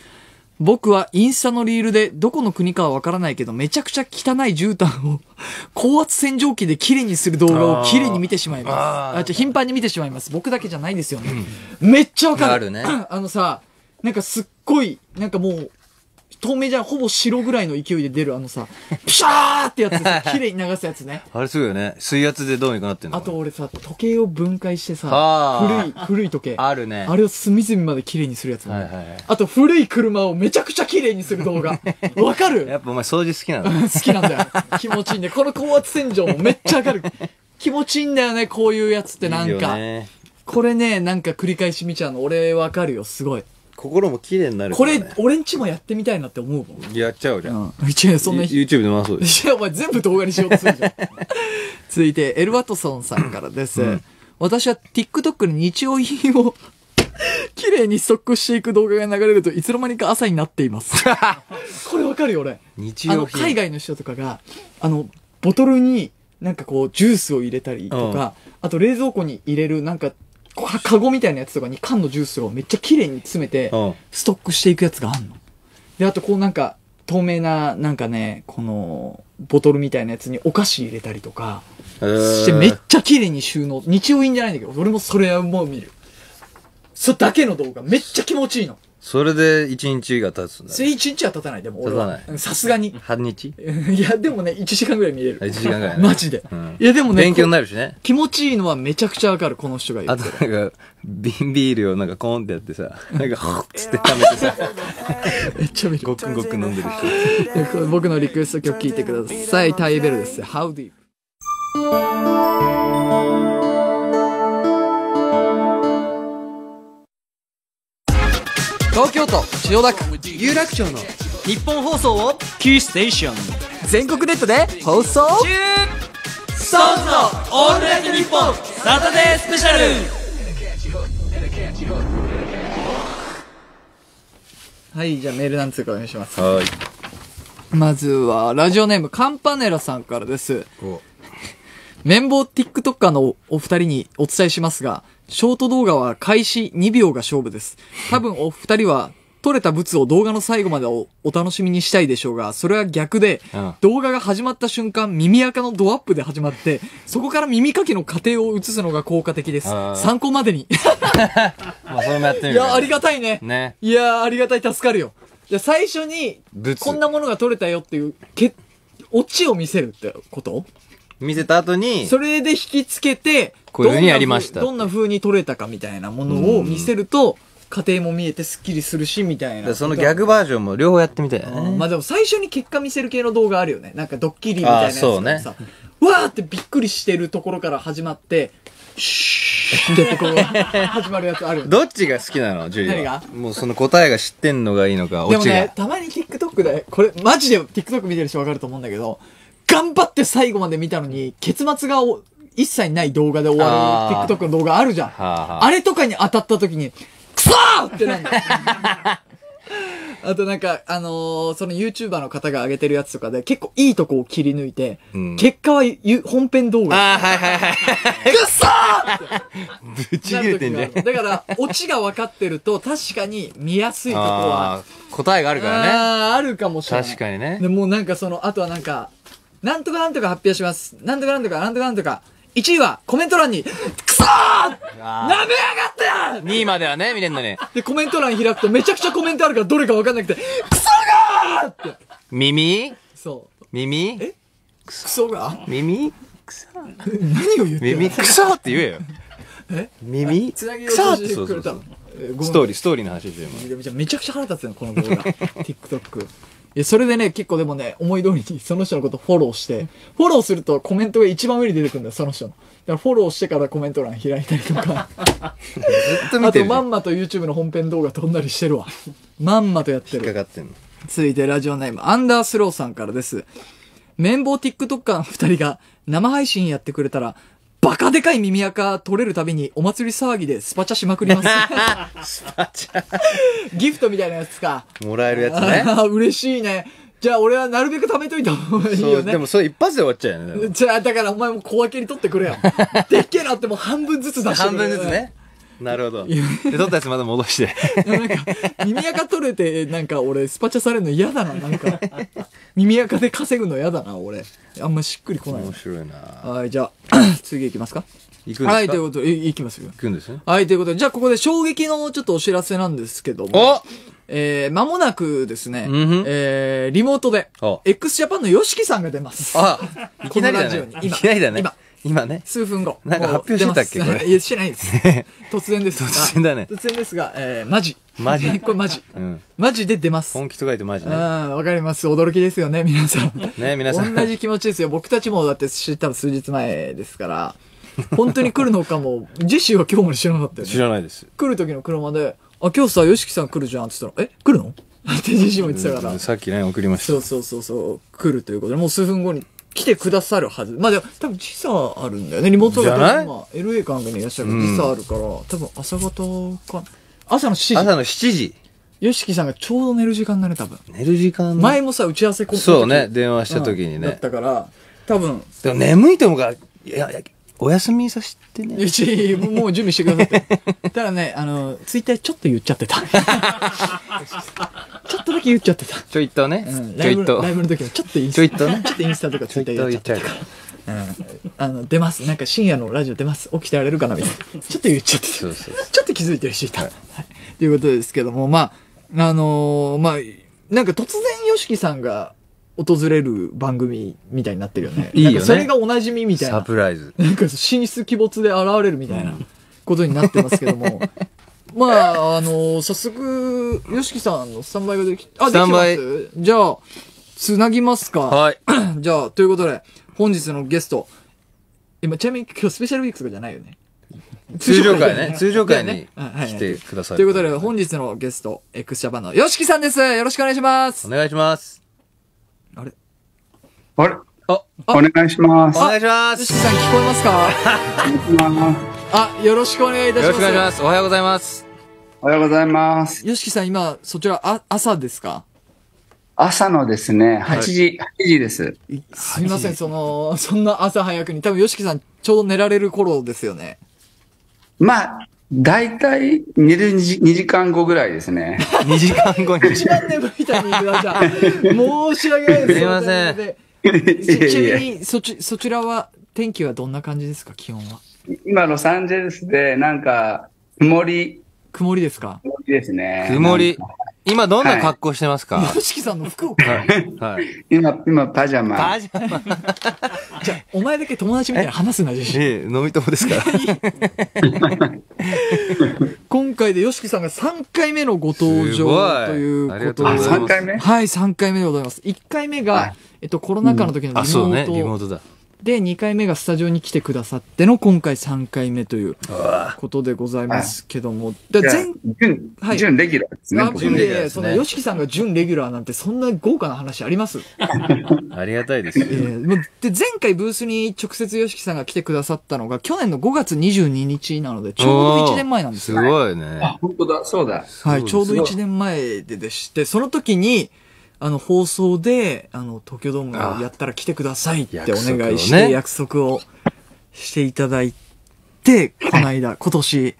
僕はインスタのリールでどこの国かはわからないけどめちゃくちゃ汚い絨毯を 高圧洗浄機で綺麗にする動画を綺麗に見てしまいます。あーあ、じゃ頻繁に見てしまいます。僕だけじゃないですよね。めっちゃわかる。あるね あのさ、なんかすっごい、なんかもう、透明じゃんほぼ白ぐらいの勢いで出るあのさ、ピシャーってやつさ、綺麗に流すやつね。あれすごいよね。水圧でどうにかなってんのあと俺さ、時計を分解してさ古い、古い時計。あるねあれを隅々まで綺麗にするやつねはいはいはいあと古い車をめちゃくちゃ綺麗にする動画。わかる？やっぱお前掃除好きなの？好きなんだよ。気持ちいいんだよ。この高圧洗浄もめっちゃわかる。気持ちいいんだよね、こういうやつってなんいいよか。ねこれね、なんか繰り返し見ちゃうの。俺わかるよ、すごい。心も綺麗になるこからねれ、俺んちもやってみたいなって思うもん。やっちゃおうじゃん。うん。一応そんな、い YouTube で回そうです。や、お前全部動画にしようとするじゃん。続いて、エルワトソンさんからです。私は TikTok に日用品を綺麗にストックしていく動画が流れるといつの間にか朝になっています。これわかるよ、俺。あの、日用品。海外の人とかが、あの、ボトルになんかこう、ジュースを入れたりとか、あと冷蔵庫に入れるなんか、カゴみたいなやつとかに缶のジュースをめっちゃ綺麗に詰めてうん、ストックしていくやつがあんの。で、あとこうなんか、透明な、なんかね、この、ボトルみたいなやつにお菓子入れたりとか、えーしてめっちゃ綺麗に収納。日用品じゃないんだけど、俺もそれはもう見る。それだけの動画、めっちゃ気持ちいいの。それで一日が経つんだそ。れ一日は経たない、でも俺は経たないうん。さすがに。半日？いや、でもね、1時間ぐらい見れる。1時間ぐらいねマジで。うんいや、でもね、勉強にこなるしね。気持ちいいのはめちゃくちゃわかる、この人が言あ。となんか、瓶ビールをなんかコーンってやってさ、なんか、ほっつって食べてさ、めっちゃ見る。ごくごく飲んでる人。でこれ僕のリクエスト曲聴いてください。タイベルです。How Deep? 東京都千代田区有楽町の日本放送をキーステーション全国ネットで放送中SixTONESのオールナイトニッポンサタデースペシャルはい、じゃあメールなんつうかお願いします。はーい。まずは、ラジオネームカンパネラさんからです。お 綿棒 TikToker のお二人にお伝えしますが、ショート動画は開始2秒が勝負です。多分お二人は、撮れた物を動画の最後までおお楽しみにしたいでしょうが、それは逆で、うん動画が始まった瞬間、耳垢のドアップで始まって、そこから耳かきの過程を映すのが効果的です。参考までに。まあ、それもやってみいるかや、ありがたいね。ね。いやー、ありがたい、助かるよ。じゃあ最初に、物こんなものが撮れたよっていう、け、オチを見せるってこと？見せた後に、それで引きつけて、こういう風にやりましたどんな風どんな風に撮れたかみたいなものを見せると、家庭も見えてスッキリするし、みたいな。そのギャグバージョンも両方やってみたいよね。まあでも最初に結果見せる系の動画あるよね。なんかドッキリみたいなやつそうねさ、わーってびっくりしてるところから始まって、シューってところが始まるやつある。どっちが好きなのジュリ何が？は。もうその答えが知ってんのがいいのか、オチでもねが。、たまに TikTok で、これマジで TikTok 見てる人わかると思うんだけど、頑張って最後まで見たのに、結末がお一切ない動画で終わあーる TikTok の動画あるじゃん。はあれとかに当たった時に、クソーってなんだ。あとなんか、あのーその YouTuber の方が上げてるやつとかで結構いいとこを切り抜いて、うん結果はゆ本編動画。ああ、はいはいはい。クソーってぶち切れてんね。なる時があるだから、オチが分かってると確かに見やすいとこはあ、ー答えがあるからね。あーあるかもしれない。確かにねでもうなんかその、あとはなんか、なんとかなんとか発表します。なんとかなんとか、なんとかなんとか。1位はコメント欄に、クソーあなめやがったよ2位まではね、見れんのに。で、コメント欄開くとめちゃくちゃコメントあるからどれか分かんなくて、クソがーって。耳？そう。耳？え？クソが？耳？何を言ってる耳？クソって言えよ。え？耳？つなぎをしてくれたの。ストーリー、ストーリーの話ですよ、今。めちゃめちゃくちゃ腹立つよ、この動画。TikTok。いや、それでね、結構でもね、思い通りにその人のことフォローして、フォローするとコメントが一番上に出てくるんだよ、その人の。だからフォローしてからコメント欄開いたりとか。ずっと見あと、てるじゃん。まんまと YouTube の本編動画飛んだりしてるわ。まんまとやってる。引っかかってんの。続いてラジオネーム、アンダースローさんからです。綿棒 TikToker の二人が生配信やってくれたら、バカでかい耳垢取れるたびにお祭り騒ぎでスパチャしまくります。スパチャ。ギフトみたいなやつか。もらえるやつね。あ ー嬉しいね。じゃあ俺はなるべく貯めといた方がいいそう、よね。でもそれ一発で終わっちゃうよねでも。じゃあだからお前も小分けに取ってくれよ。でっけえなってもう半分ずつ出してく半れ分ずつね。。なるほど。で、取ったやつまた戻して。なんか、耳垢取れて、なんか俺スパチャされるの嫌だな、なんか。耳垢で稼ぐの嫌だな、俺。あんましっくりこない面白いなはい、じゃあ、次行きますか？行くんですか？はい、ということで、え行きますよ。行くんですね。はい、ということで、じゃあここで衝撃のちょっとお知らせなんですけども。おえー、間もなくですね、うんえー、リモートでお、x ジャパンの YOSHIKI さんが出ます。あ、いきなりだね。い今きなりだね今。今ね。数分後。なんか発表してたっけこれ いや、してないです。突然ですが。突然だね突然ですが、えー、マジ。マジ？これマジ。うん。マジで出ます。本気と書いてマジうん、ね。わかります。驚きですよね、皆さん。ね、皆さん。同じ気持ちですよ。僕たちもだって知ったの数日前ですから、本当に来るのかも、ジェシーは今日まで知らなかったよね。知らないです。来る時の車で、あ、今日さ、ヨシキさん来るじゃんって言ったら、え、来るの？ってジェシーも言ってたからうん。さっきね、送りました。そうそうそうそう、来るということで、もう数分後に来てくださるはず。まあでも、多分時差あるんだよね。リモートがじゃない？今、LA かなんかにいらっしゃる時差あるから、多分朝方かな。朝の7時。朝の7時。ヨシキさんがちょうど寝る時間だね、多分。寝る時間前もさ、打ち合わせこそうね、電話した時にうんだっね。たから、多分、でも眠いと思うから、いや、いやお休みさせてね。もう準備してくださって。ただね、あの、ツイッターでちょっと言っちゃってた。ちょっとだけ言っちゃってた。ちょいとねうん。ちょいと。ライブの時もちょっとインスちょいとねちょっとインスタとかツイッターちょいとやっちゃっ言ったから。うんあの、出ます。なんか深夜のラジオ出ます。起きてられるかなみたいな。ちょっと言っちゃってた。そうそうちょっと気づいてる人いた。はい。ということですけども、まあ、あのーまあ、なんか突然ヨシキさんが訪れる番組みたいになってるよね。いいよねなんかそれがおなじみみたいサな。プライズ。なんか神出鬼没で現れるみたいなことになってますけども。まあ、あの早速、ヨシキさんのスタンバイができ、あ、できてます？じゃあ、つなぎますか。はい。じゃあ、ということで、本日のゲスト。今、ちなみに今日スペシャルウィークとかじゃないよね。通常会ね。通常会に来てください。ということで、本日のゲスト、x ジャパンの YOSHIKI さんです。よろしくお願いしますお。願いします。あれ？あれ？あ、お願いします。お願いします。さん聞こえますか？ああ、よろしくお願いいたしよます。ろしくお願いします。おはようございます。おはようございます。YOSHIKI さん、今、そちら、あ、朝ですか？朝のですね、8時、8時です。いすみません、その、そんな朝早くに、多分 YOSHIKI さん、ちょうど寝られる頃ですよね。まあ、だいたい寝る 2, 時2時間後ぐらいですね。2時間後に。一番眠いタイミングだじゃん。申し訳ないです。すいませんちなみに、そち、そちらは、天気はどんな感じですか、気温は？今、ロサンゼルスで、なんか、曇り、曇りですか？曇りですね。曇り。今どんな格好してますか？YOSHIKI さんの服を、はい。はい。今、今、パジャマ。パジャマ。じゃあお前だけ友達みたいに話すな、ジェシー。ええ、飲み友ですから。今回で YOSHIKI さんが3回目のご登すごい場ということでとうございます3回目？はい、3回目でございます。1回目が、はいえっと、コロナ禍の時のリモあ、そうね、ート、リモートだ。で、2回目がスタジオに来てくださっての今回3回目ということでございますけども。でじゃあ前準はい準レギュラーですね。準ねその、ヨシキさんが準レギュラーなんて、そんな豪華な話あります？ありがたいですえーもうで、前回ブースに直接ヨシキさんが来てくださったのが、去年の5月22日なので、ちょうど1年前なんですすよ。ごいね。あ、本当だ、そうだ。はい、ちょうどすごい1年前ででして、その時に、あの、放送で、あの、東京ドームをやったら来てくださいってお願いして、約約束をしていただいて、この間、今年、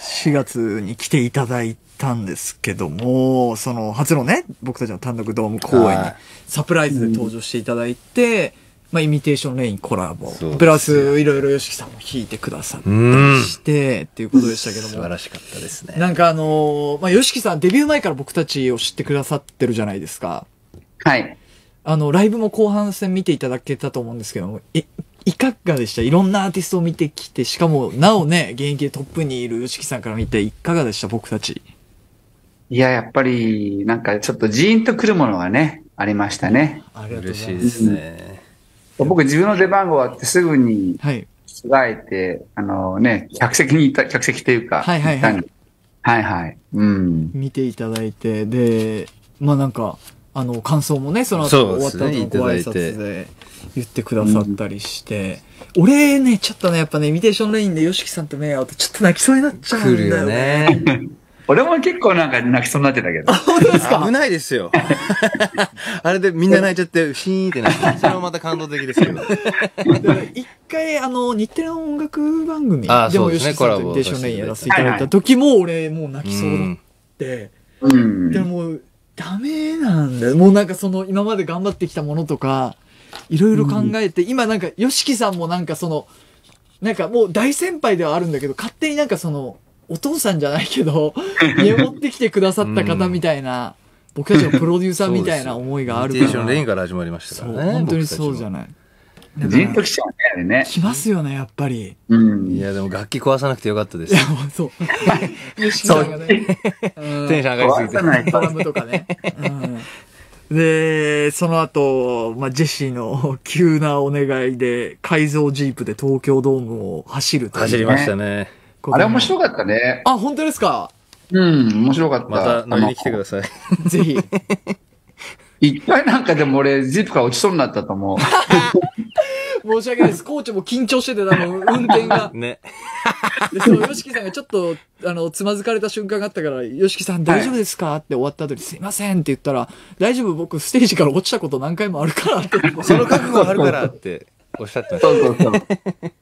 4月に来ていただいたんですけども、その、初のね、僕たちの単独ドーム公演にはい。サプライズで登場していただいて、まあ、イミテーションレインコラボプラス、いろいろ YOSHIKI さんも弾いてくださったりうん。して、っていうことでしたけども素晴。らしかったですね。なんかあのーまあ、ヨシキさんデビュー前から僕たちを知ってくださってるじゃないですか。はい。あの、ライブも後半戦見ていただけたと思うんですけども、い、いかがでした？いろんなアーティストを見てきて、しかも、なおね、現役でトップにいるヨシキさんから見て、いかがでした？僕たち。いや、やっぱり、なんかちょっとジーンとくるものがね、ありましたね。ありがとうご嬉しいでざいます。すね。僕自分の出番が終わってすぐにはい。着替えて、あのね、客席にいた、客席というか、はいはいはいはいはい。うん。見ていただいて、で、まあなんか、あの、感想もね、その後終わった後のご挨拶で言ってくださったりして、俺ね、ちょっとね、やっぱね、イミテーションレインでヨシキさんと目合うとちょっと泣きそうになっちゃうんだよね。来るよね。俺も結構なんか泣きそうになってたけど。危ないですよ。あれでみんな泣いちゃって、シーンってなって、それもまた感動的ですけど。一回、あの、日テレの音楽番組でもあそうですね吉木さんとイミテーションレインやらせていただいた時も、俺もう泣きそうだって、うん。でもダメなんだよ。もうなんかその、今まで頑張ってきたものとか、いろいろ考えて、今なんか、ヨシキさんもなんかその、なんかもう大先輩ではあるんだけど、勝手になんかその、お父さんじゃないけど、見守ってきてくださった方みたいな、僕たちのプロデューサーみたいな思いがあるから。テーションレインから始まりましたからね。本当にそうじゃい。ない。ジーンときちゃうね、あれね。来ますよね、やっぱり。うん。いや、でも楽器壊さなくてよかったですいや、。もうそう。テンション上がりすぎて壊さ。ないと。ドラムとかね。うん、で、その後、まあ、ジェシーの急なお願いで、改造ジープで東京ドームを走るという走りましたね。あれ面い。白かったね。あ、本当ですか？うん、面白かった。また乗りに来てください。ぜひ。一回なんかでも俺、ジップから落ちそうになったと思う。申し訳ないです。コーチも緊張してて、多分、運転が。ね。で、その、ヨシキさんがちょっと、あの、つまずかれた瞬間があったから、ヨシキさん大丈夫ですか、って終わった後に、すいませんって言ったら、大丈夫、僕ステージから落ちたこと何回もあるからって。その覚悟あるからっておっしゃってました。そうそうそう。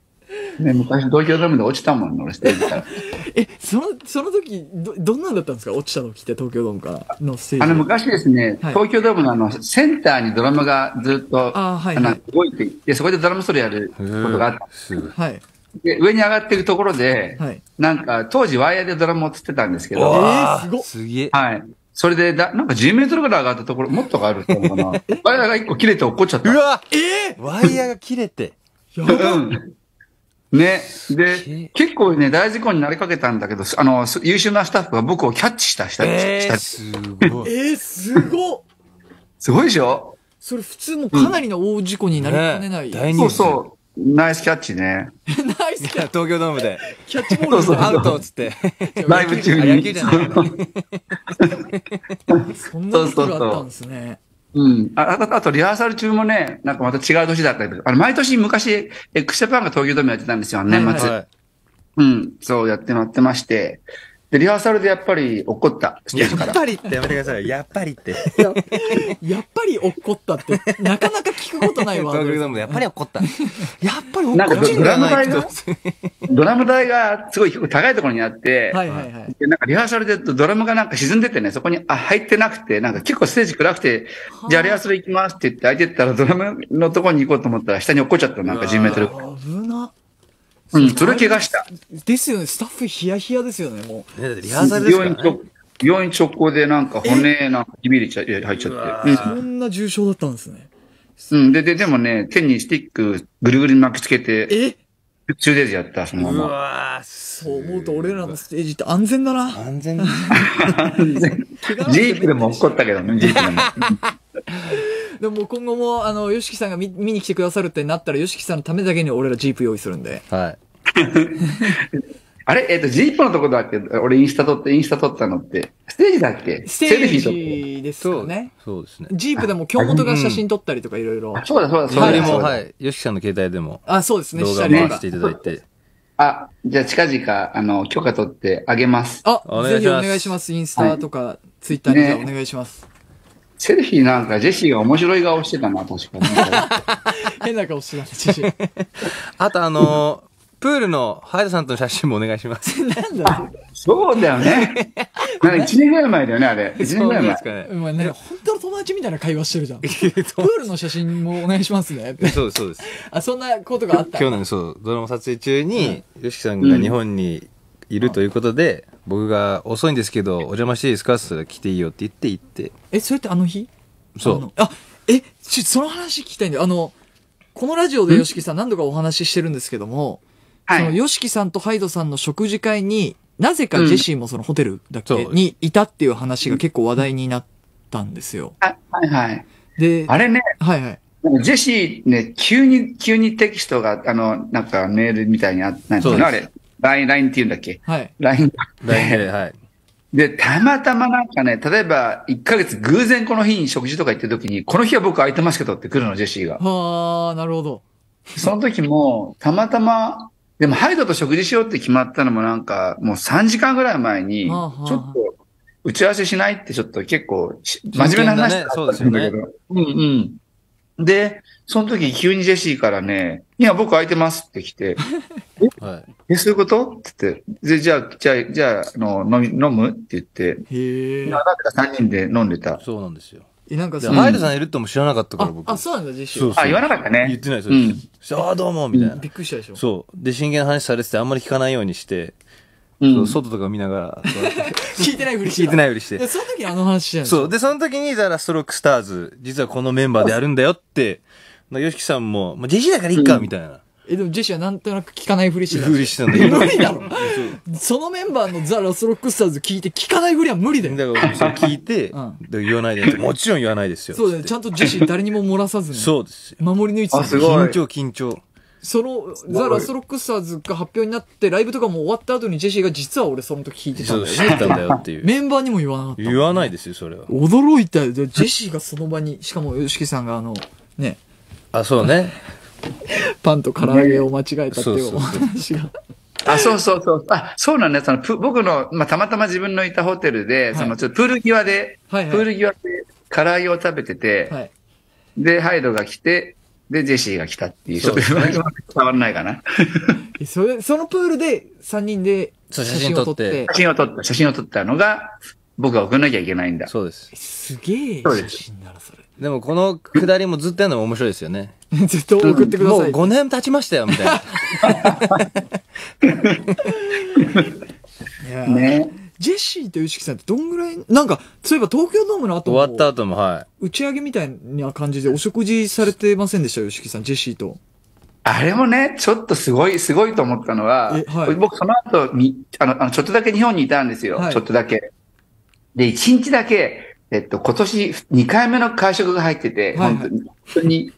ね、昔東京ドームで落ちたもんね、俺ステージから。え、その、その時、ど、どんなんだったんですか？落ちた時って東京ドームからのステージ。あの、昔ですね、はい東京ドームのあの、センターにドラムがずっと、あはいのはい動いていって、そこでドラムソロやることがあった。すごい。はい。で、上に上がっていくところで、はい。なんか、当時ワイヤーでドラムをつってたんですけおど、ーすごっすげえ。はい。それでだ、なんか10メートルぐらい上がったところ、もっとあるのかな。ワイヤーが一個切れて落っこっちゃった。うわえワイヤーが切れて。ー、やばうん。ね。で、結構ね、大事故になりかけたんだけど、あの、優秀なスタッフが僕をキャッチした、した、した。えー、すごい。えー、すごっすごいでしょ？それ普通もかなりの大事故になりかねない。ね大そうニュースそう。ナイスキャッチね。ナイスキャッチ東京ドームで。キャッチボールみたいなアウトっつって。ライブ中に。球じゃないの そんなことがあったんですね。うん。ああと、あとリハーサル中もね、なんかまた違う年だったりとか、あの、毎年昔、エクセパンが東京ドームやってたんですよ、年末。はいうん。そうやってもらってまして。で、リハーサルでやっぱり怒った、や。っぱりってやめてくださいよ。やっぱりって。ややっぱり落っこったって、なかなか聞くことないわ。やっぱり怒った。やっぱり怒なんかドラムと。ドラム台 がすごい高いところにあって、はいはいはい。でなんかリハーサルでドラムがなんか沈んでてね、そこにあ入ってなくて、なんか結構ステージ暗くて、じゃあリハーサル行きますって言って開いてったらドラムのところに行こうと思ったら下に落っこっちゃった、なんか10メートル。危な。うん、それ怪我した。ですよね、スタッフヒヤヒヤですよね、もねだってリハーサルですからね。病院直病院直行でなんか骨なんかひびれちゃ入っちゃって。う。そんな重症だったんですね。うん。で、で、でもね、手にスティックぐるぐるに巻きつけて、え？2days やった、そのうまま。わーそう思うと俺らのステージって安全だな。安全怪我な ジープでも怒ったけどね、ジープでも。でも今後も、あの、ヨシキさんが見見に来てくださるってなったら、ヨシキさんのためだけに俺らジープ用意するんで。はい。あれ？えっ、と、ジープのとこだっけ？俺インスタ撮って、インスタ撮ったのって。ステージだっけ？ステー。ジですよね。そうですね。ジープでも京本が写真撮ったりとかいろいろ。あそうだそうだ、そうだ。隣も、そうだはい。ヨシキさんの携帯でもあ、そうですね、動画回していただいて。あ、じゃあ近々、あの、許可取ってあげます。あお、願いしますぜひお願いします。インスタとか、ツイッターにおね願いします。セルフィーなんかジェシーが面白い顔してたな、確かに。変な顔してたね、写真。あとあのー、プールのハヤトさんとの写真もお願いします。なんだそうだよね。なんか1年ぐらい前だよね、あれ。1年ぐらい前そうです。かね。本当の友達みたいな会話してるじゃん。プールの写真もお願いしますね。そうです、そうです。あ、そんなことがあった。去年そう、ドラマ撮影中に、ヨシキさんが日本にいるということで、僕が遅いんですけど、お邪魔していいですか？って言ったら来ていいよって言って行って。え、それってあの日？そうあえ、ちょ、その話聞きたいんだよ。あの、このラジオでヨシキさん何度かお話ししてるんですけども、そのはい。ヨシキさんとハイドさんの食事会に、なぜかジェシーもそのホテルだっけ、にいたっていう話が結構話題になったんですよ。はいはいはい。で、あれね、はいはい。ジェシーね、急に、急にテキストが、あの、なんかメールみたいにあったんそうですあれ。LINE、LINE って言うんだっけ？はい。?LINE。LINE で、はい。で、たまたまなんかね、例えば、1ヶ月偶然この日に食事とか行った時に、この日は僕空いてますけどって来るの、ジェシーが。はあ、なるほど。その時も、たまたま、でもハイドと食事しようって決まったのもなんか、もう3時間ぐらい前に、ちょっと、打ち合わせしないってちょっと結構し、真面目な話だったんだけど。うんうん。で、その時急にジェシーからね、いや、僕空いてますって来て、はい。え、そういうこと？って言って、で、じゃあ、じゃあ、じゃあ、あの、飲み、飲む？って言って、へえ。なぜか3人で飲んでた。そうなんですよ。え、なんかで、そハヤトさんいるとも知らなかったから、あ、僕。あ、そうなんだ、ジェシー。そうそうあ、言わなかったね。言ってないですよ。うああ、どうも、みたいな。びっくりしたでしょ。そう。で、真剣な話されててあんまり聞かないようにして、うんそう外とか見ながら、聞いてないふりして聞いてないふりしてで、。その時あの話じゃん。そう。で、その時に、ザラストロックスターズ、実はこのメンバーでやるんだよって、ヨシキさんも、まあ、ジェシーだからいいか、みたいな。え、でもジェシーはなんとなく聞かないふりしてた。ふりしてたんだ。無理だろ。そのメンバーのザ・ラストロックスターズ聞いて聞かないふりは無理だよ。だから、そう聞いて、うんで言わないでって、もちろん言わないですよ。そうだよ。ちゃんとジェシー誰にも漏らさずに。そうですよ。守り抜いてたあすごい緊張、緊張。その、ザ・ラストロックスターズが発表になって、ライブとかも終わった後にジェシーが実は俺その時聞いてたんそう、だよってたんだよっていう。メンバーにも言わなかった。言わないですよ、それは。驚いたよ。でジェシーがその場に、しかも、ヨシキさんがあの、ね、あ、そうね。パンと唐揚げを間違えたっていうおそうそうそう話が。あ、そうそうそう。あ、そうなんだよ。そのプ僕の、まあ、たまたま自分のいたホテルで、いその、ちょっとプール際で、はいはいプール際で唐揚げを食べてて、はい。で、ハイドが来て、で、ジェシーが来たっていう、そうですね伝わらないかな。えそれ、そのプールで3人で写真を撮ってて写、真を撮った、写真を撮ったのが、僕が送んなきゃいけないんだ。そうです。すげえ写真ならそれ。でも、このくだりもずっとやるのも面白いですよね。ずっと送ってくだもうさい。5年経ちましたよ、みたいな。いやね。ジェシーとユシキさんってどんぐらい、なんか、そういえば東京ドームの後も終わった後も、は打ち上げみたいな感じでお食事されてませんでしたユシキさん、ジェシーと。あれもね、ちょっとすごい、すごいと思ったのは、えはい僕その後みあの、あの、ちょっとだけ日本にいたんですよ。はいちょっとだけ。で、1日だけ、えっと、今年2回目の会食が入ってて、はいはい本当に。本当に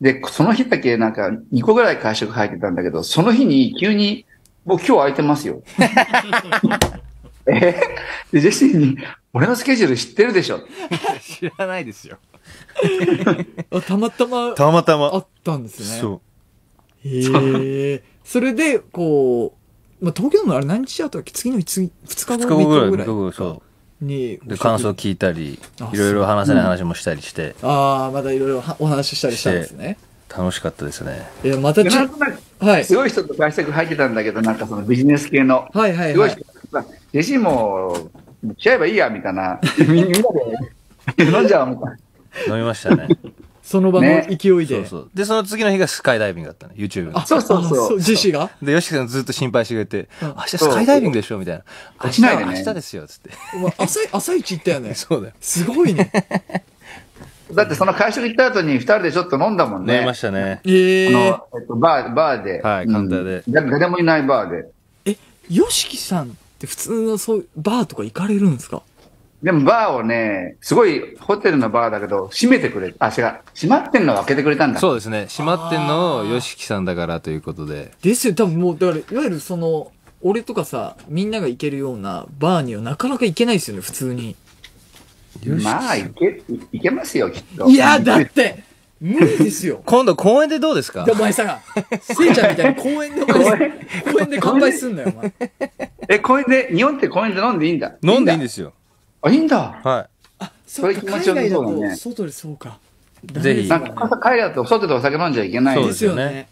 で、その日だけなんか2個ぐらい会食入ってたんだけど、その日に急に、僕今日空いてますよ。えで、ジェシーに、俺のスケジュール知ってるでしょい。知らないですよ。あ たまたまたまたあま。ったんですね。そへえ。それで、こう、まあ、東京ドームあれ何日だったっけ？次の日、次、2う。日後、2日後ぐらい、3 3日日後、そに。う。で、感想聞いたりあ、いろいろ話せない話もしたりして、ああ、まだいろいろはお話ししたりしたんですね。楽しかったですね。いや、またでちょなんとはい。すごい人と会食入ってたんだけど、なんかそのビジネス系の。はいはいすごはい弟子も、来ちゃえばいいや、みたいな。みんなで 飲んじゃおう、みたいな。飲みましたね。その場のね勢いで。そうそう。で、その次の日がスカイダイビングだったね、YouTube のあ、そうそうそうあジェシーが？で、ヨシキさんずっと心配してくれて、うん明日スカイダイビングでしょみたいな。明日は落ちないでね明日ですよ、つって。お前朝い、朝一行ったよね。そうだよ。すごいね。だってその会食行った後に二人でちょっと飲んだもんね。飲みましたね。ええあの、えっと、バー、バーで。はいカウンターでうんだ誰もいないバーで。え、ヨシキさんって普通のそういうバーとか行かれるんですか？でもバーをね、すごいホテルのバーだけど、閉めてくれ、あ、違う、閉まってんのを開けてくれたんだ。そうですね。閉まってんのを、よしきさんだからということで。ですよ、多分もう、だから、いわゆるその、俺とかさ、みんなが行けるようなバーにはなかなか行けないですよね、普通に。まあ、いけ、いけますよ、きっと。いや、だって、無理ですよ。今度公園でどうですか？で、お前さ、せいちゃんみたいに公園でお前、公園で乾杯すんなよ、お前。え、公園で、日本って公園で飲んでいいんだ？飲んでいいんす。ですよ。あ、いいんだ。はそっか、それ気持ちよ海さそうだね外だと、外でそうか。ぜひなんか、海外だと外でお酒飲んじゃいけない。そうでですすよね。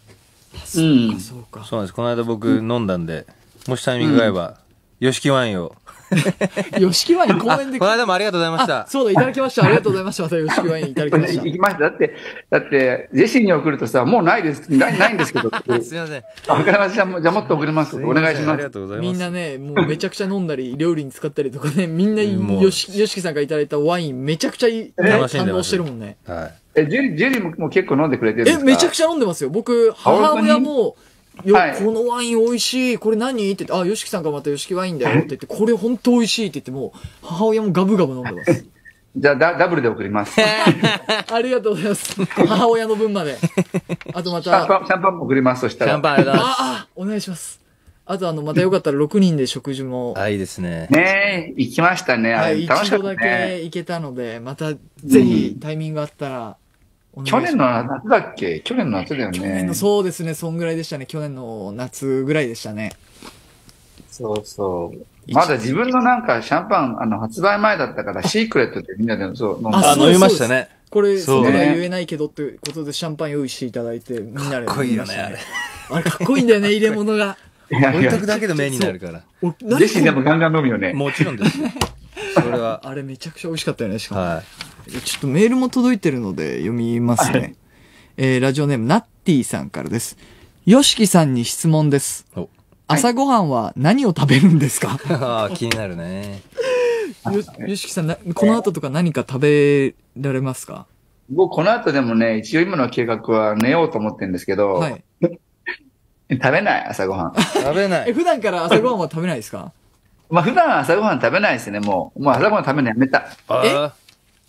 うん。そうかい。。そうなんです。この間僕飲んだんで、もしタイミングが合えば、よしきワインを。吉木ワイン公あ、園でこの間もありがとうございましあた。そうだ、いただきました。ありがとうございました。また吉木ワインいただきました行。きました。だって、だって、ジェシーに送るとさ、もうないです、ないないんですけど。すいません。あわかりました。じゃあもうじゃあもっと送ります。お願いしますありが。とうございます。みんなね、もうめちゃくちゃ飲んだり、料理に使ったりとかね、みんな、もうよし、よしきさんがいただいたワイン、めちゃくちゃ堪能してるもんね。はい。え、ジェリー、ジェリーももう結構飲んでくれてるんでえ、すか？めちゃくちゃ飲んでますよ。僕、母親も、よ、はいこのワイン美味しい。これ何って言って、あ、よしきさんがまたよしきワインだよって言って、これ本当美味しいって言っても、母親もガブガブ飲んでます。じゃあダ、ダブルで送ります。シ ありがとうございます。母親の分まで。あとまた、あ、ャンパン、シャンパンも送ります。そしたら。シャンパンありがとうございます。あ、お願いします。あとあの、またよかったら6人で食事も、あ、いいですね。ねえ、行きましたね。あはい、れ、楽しかった一度だね。け行けたので、またぜひタイミングあったら去年の夏だっけ？去年の夏だよね去年の。そうですね、そんぐらいでしたね。去年の夏ぐらいでしたね。そうそう。まだ自分のなんかシャンパン、あの、発売前だったから、シークレットでみんなでそう飲んだ。飲みましたね。これ、そそううはね言えないけどっていうことでシャンパン用意していただいて、みんなで飲みました。かっこいいよねあれあれかっこいいんだよね、入れ物が。置いとくだけで目になるから。おジェシーでもガンガン飲むよね。もちろんです。それは。あれめちゃくちゃ美味しかったよね、しかも。はちょっとメールも届いてるので読みますね。えー、ラジオネーム、ナッティさんからです。ヨシキさんに質問です。朝ごはんは何を食べるんですか？あー気になるね。よ、よしきさんな、この後とか何か食べられますか？僕、この後でもね、一応今の計画は寝ようと思ってるんですけど、はい。食べない、朝ごはん。え、食べない。普段から朝ごはんは食べないですか？まあ、普段は朝ごはん食べないですね、もう。もう朝ごはん食べるのやめた。あ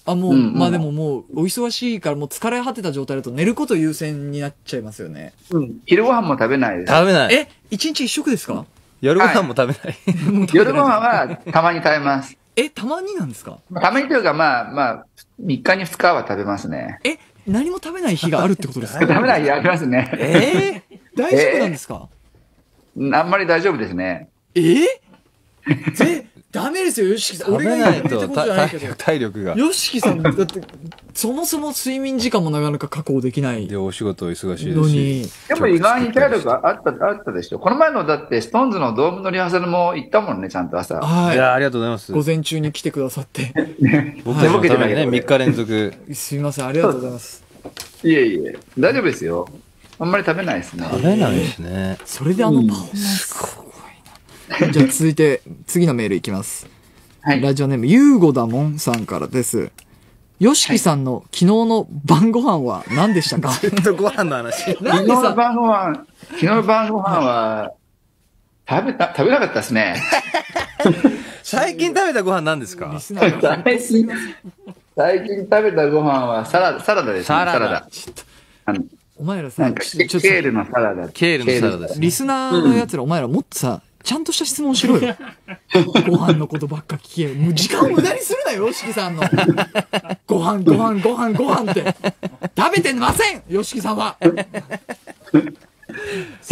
あ、もう、うんうんまあでももう、お忙しいからもう疲れ果てた状態だと寝ること優先になっちゃいますよね。うん。昼ごはんも食べないです。ー食べない。え、一日一食ですか？夜ご飯も食べない。夜ごはんはたまに食べます。え、たまになんですか？たまにというか、まあ、まあ、3日に2日は食べますね。え、何も食べない日があるってことです食かべない日ありますね。え大丈夫なんですか？うんあんまり大丈夫ですね。えぜ、ダメですよ、よしきさん。食俺べないとが言っとじゃないけど体力。体力が。よしきさん、だって、そもそも睡眠時間もなかなか確保できないで、お仕事忙しいですのにし。、でも意外に体力あった、あったでしょ。この前のだって、ストーンズのドームのリハーサルも行ったもんね、ちゃんと朝。はいや、ありがとうございます。い。午前中に来てくださって。僕たちのためにね、はい3日連続。すみません、ありがとうございます。いえいえ、大丈夫ですよ。あんまり食べないですね。食べないですね。それであのパフォーマンス。じゃあ続いて、次のメールいきます。はい。ラジオネーム、ゆうごだもんさんからです。よしきさんの昨日の晩ご飯は何でしたか？ずっとご飯の話。なんで昨日のさ、晩ご飯、昨日の晩ご飯は、食べた、食べなかったですね。最近食べたご飯何ですか？リスナーが最近、最近食べたご飯はサラダ、サラダですね。サラダサラダ。あの、お前らなさ、ケールのサラダ。ケールのサラダですリスナーのやつら、お前らもっとさ、ちゃんとした質問しろよ。ご飯のことばっか聞け。もう時間を無駄にするなよ、よしきさんの。ご飯、ご飯、ご飯、ご飯って。食べてませんよしきさんは。ケ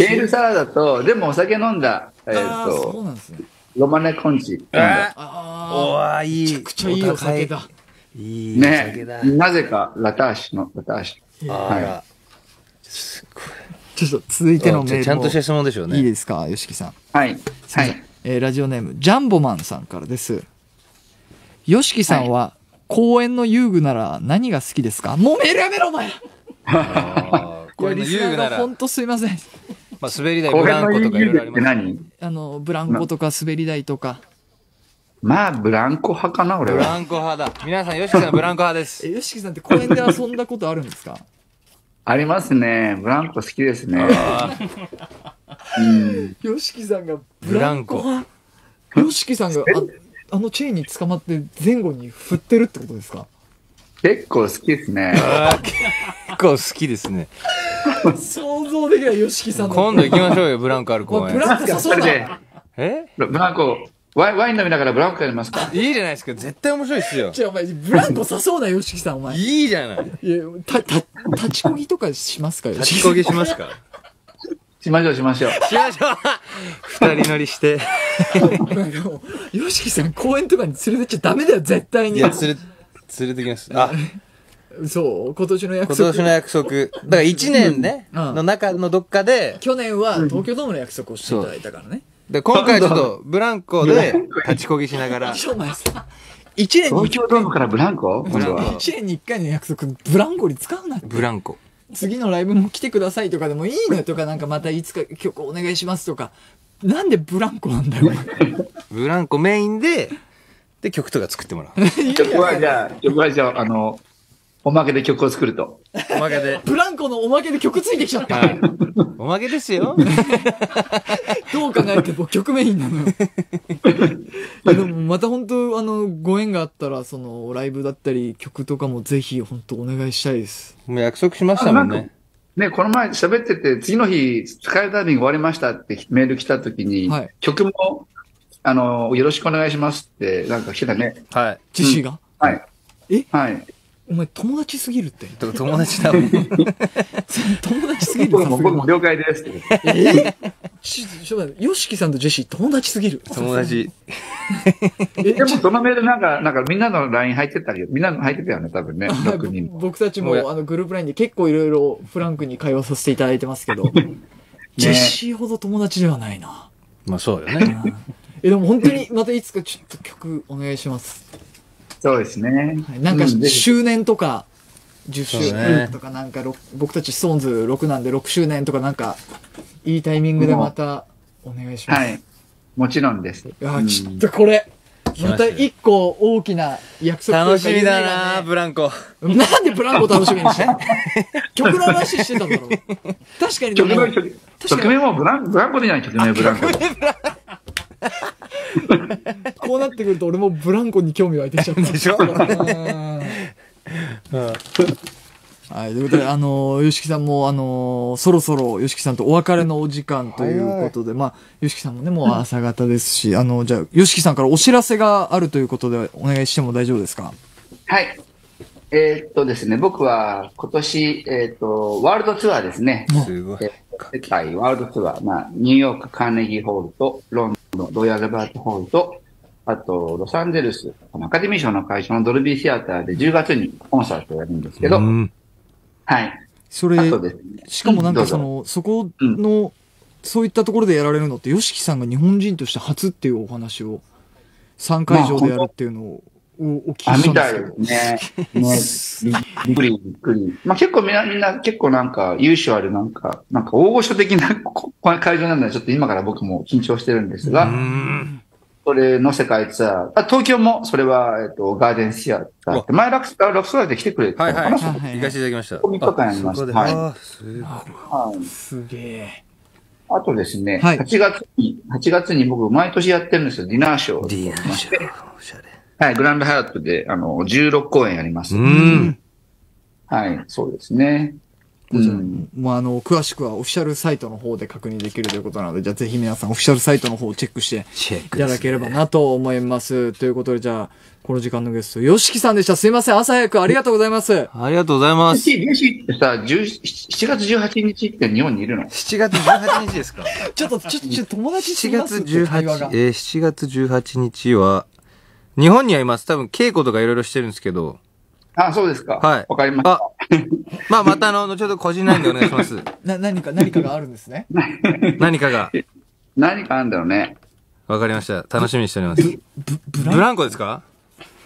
ールサラダと、でもお酒飲んだ、えっ、ああ、そうと、なんですね。ロマネコンチ飲んだ。あおわ、いい。めちゃくちゃいいお酒だ。いいお酒ねだ。なぜか、ラターシュの、ラターシュ。あら。ちょっと続いてのメールもちゃんとした質問でしょうね。いいですか、よしきさん。はい。はい。えーラジオネーム、ジャンボマンさんからです。よしきさんは、公園の遊具なら何が好きですか？もうメールやめろ、お前これのリスナー遊具なら、が本当すいません。まあ、滑り台、公ブランコとかいろいろあります。って何？あの、ブランコとか滑り台とか。まあ、ブランコ派かな、俺は。ブランコ派だ。皆さん、ヨシキさんブランコ派です。え、よしきさんって公園で遊んだことあるんですか？ありますね。ブランコ好きですね。うん。よしきさんがブランコ派よしきさんがああのチェーンに捕まって前後に振ってるってことですか？結構好きですね。結構好きですね。想像できないよしきさんの今度行きましょうよ、ブランコある公園。ブランコ誘うそれでな、え？ブランコ、ワインワイン飲みながらブランコやりますか？いいじゃないですか。絶対面白いっすよ。じゃあお前ブランコ誘うなよしきさんお前いいいじゃない。やたた立ちこぎとかしますかよ立ちこぎしますか？しましょう、しましょう。しましょう二人乗りして。でもよしきさん公園とかに連れてっちゃダメだよ絶対にいや、連れ、連れてきます。あ、そう今年の約今束年の約束。だから一年ね、うんの中のどっかで、去年は東京ドームの約束をしていただいたからねで今回ちょっとブランコで立ちこぎしながら、一年に東京ドームからブランコ？今度は。一年に一回の約束ブランコに使うなって。ブランコ。次のライブも来てくださいとかでもいいのよとかなんかまたいつか曲お願いしますとか。なんでブランコなんだよ ブランコメインで、で曲とか作ってもらう。曲はじゃあ、曲はじゃあ、あの、おまけで曲を作ると。おまけで。ブランコのおまけで曲ついてきちゃった、はい。おまけですよ。どう考えても曲メインなのよいやでもまた本当あのご縁があったらそのライブだったり曲とかもぜひ本当お願いしたいですもう約束しましたもんね。ね、この前喋ってて、次の日、スカイダイビング終わりましたってメール来た時に、はい曲も、あの、よろしくお願いしますって、なんか来てたね。はい。ジェシーが、はい。え？はい。お前友達すぎるってと友達だもん。友達すぎる僕も、了解ですって。えちちょっと待って、ヨシキさんとジェシー友達すぎる。友達。え。でも、そのメールなんか、なんかみんなの LINE 入ってたけど、みんなの入ってたよね、多分ね、6人も。僕たちもあのグループラインで結構いろいろフランクに会話させていただいてますけど、ジェシーほど友達ではないな。まあそうよね。え、でも本当にまたいつかちょっと曲お願いします。そうですね。はい、なんか周年とか、10周年とかなんか、ろ僕たちストーンズ6なんで6周年とかなんか、いいタイミングでまたお願いします。はい。もちろんです。いやうんちょっとこれ、来ました一個大きな約束楽しみだなねブランコ。なんでブランコ楽しみにしてんの？曲の話してたんだろう。確かにでも曲名、曲曲名もブランブランコでじゃない曲名、ブランコ。こうなってくると俺もブランコに興味湧いてきちゃった。でしょ？うんはい、ということで、あの、吉木さんも、あの、そろそろ吉木さんとお別れのお時間ということで、まあ、吉木さんもね、もう朝方ですし、あの、じゃあ、吉木さんからお知らせがあるということで、お願いしても大丈夫ですか？はい。えーっとですね、僕は今年、えーっと、ワールドツアーですね。すごい。えー世界ワールドツアー、まあ、ニューヨークカーネギーホールと、ロンドンロイヤルバートホールと、あと、ロサンゼルス、アカデミー賞の会社のドルビーシアターで10月にコンサートをやるんですけど、うん。はい。それね、しかもなんかその、そこの、そういったところでやられるのって、吉木さんが日本人として初っていうお話を、3会場でやるっていうのを、お聞きあ、したんみたいですね。ねびびっくり、びっくり。まあ結構みんな、みんな結構なんか、優秀あるなんか、なんか大御所的なここの会場なんで、ちょっと今から僕も緊張してるんですが、うん。それの世界ツアー。あ、東京も、それは、えっと、ガーデンシアターって。前、ラクス、あラクスライで来てくれてたはいはい。行かせていただきました。ここ三日間やりましたはいすげえ。あとですね、はい8月に、8月に僕、毎年やってるんですよ、ディナーショー。ディナーショー。おしゃれ。はい、グランドハヤットで、あの、16公演やります。うん。はい、そうですね。うん。もうあの、詳しくはオフィシャルサイトの方で確認できるということなので、じゃあぜひ皆さんオフィシャルサイトの方をチェックしていただければなと思います。ということで、じゃあ、この時間のゲスト、ヨシキさんでした。すいません。朝早くありがとうございます。ありがとうございます。ジェシーってさ、10 7月18日って日本にいるの？7月18日ですか？ちょっと、ちょっと、ちょっと友達す7ぎます？月会話が18、えー、7月18日は、日本にはいます。多分稽古とかいろいろしてるんですけど、あ、そうですか。はいわかりました。あ、まあまたあの、後ほど個人ラインでお願いします。な、何か、何かがあるんですね。何かが。何かあるんだろうね。わかりました。楽しみにしております。ブランコ？ですか？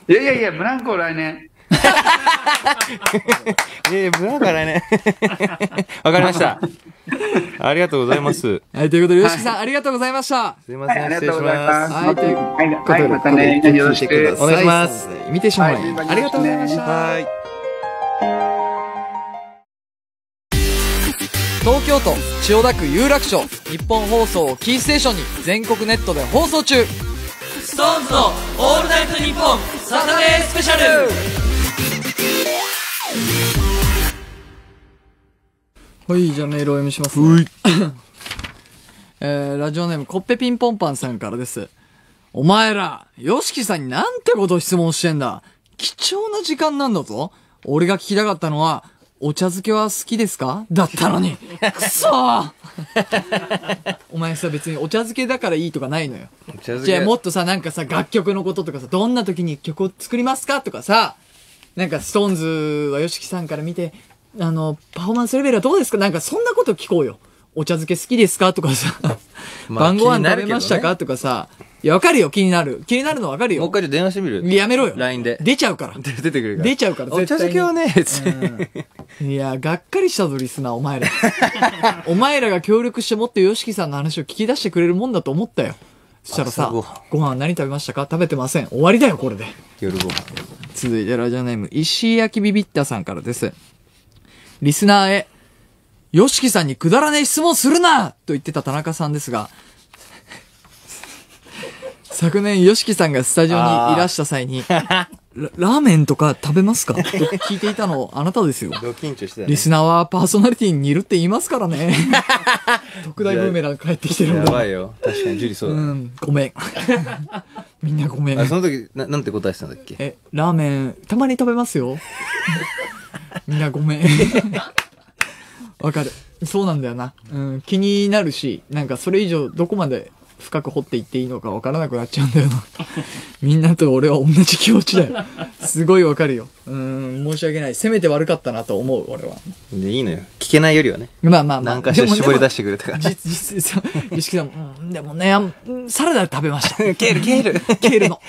いやいやいや、ブランコ来年。ええブランコ来年。わかりました。ありがとうございます。すはい、ということで、よしきさん、ありがとうございました。はい、いません、ありが失礼しとうございま。ますす。はいというはい、はい、またね、よろしく。お願いしますさ見てしまい、はいありがとうございました。はい。東京都千代田区有楽町日本放送をキーステーションに全国ネットで放送中ストーンズのオールナイトニッポンサタデースペシャルはいじゃあメールをお読みします、ね、えー、ラジオネームコッペピンポンパンさんからです。お前ら、ヨシキさんになんてこと質問してんだ。貴重な時間なんだぞ。俺が聞きたかったのは、お茶漬けは好きですか？だったのに。くそー。お前さ、別にお茶漬けだからいいとかないのよ。じゃあもっとさ、なんかさ、楽曲のこととかさ、どんな時に曲を作りますか？とかさ、なんか、ストーンズは YOSHIKI さんから見て、あの、パフォーマンスレベルはどうですか？なんか、そんなこと聞こうよ。お茶漬け好きですか？とかさ、まあ晩ご飯食べましたか？とかさ、いや、わかるよ、気になる。気になるのわかるよ。もう一回電話してみる？やめろよ。LINE で。出ちゃうから。出てくるから。出ちゃうから、お茶漬けはね、うんいや、がっかりしたぞ、リスナー、お前ら。お前らが協力してもっと YOSHIKI さんの話を聞き出してくれるもんだと思ったよ。そしたらさ朝ご、ご飯何食べましたか食べてません？終わりだよ、これで。夜ご飯。続いてラジオネーム、石井焼きビビッタさんからです。リスナーへ、ヨシキさんにくだらねえ質問するなと言ってた田中さんですが、昨年、ヨシキさんがスタジオにいらした際に、ララーメンとか食べますか？と聞いていたのあなたですよ。ド緊張してたねリ。スナーはパーソナリティに似るって言いますからね。特大ブーメラン帰ってきてるんだ。やばいよ。確かに、ジュリそうだね。うん、ごめん。みんなごめんあ、。その時、ななんて答えてたんだっけ？え、ラーメン、たまに食べますよ。みんなごめん。わかる。そうなんだよな。うん、気になるし、なんかそれ以上どこまで深く掘っていっていいのかわからなくなっちゃうんだよな。みんなと俺は同じ気持ちだよ。すごいわかるよ。うん、申し訳ない。せめて悪かったなと思う、俺は。で、いいのよ。聞けないよりはね。まあまあまあ。何かしら絞り出ししてくれたから。実、実、そう、ゆしきさん、うん、でもね、サラダ食べました。ケール、ケール。ケールの。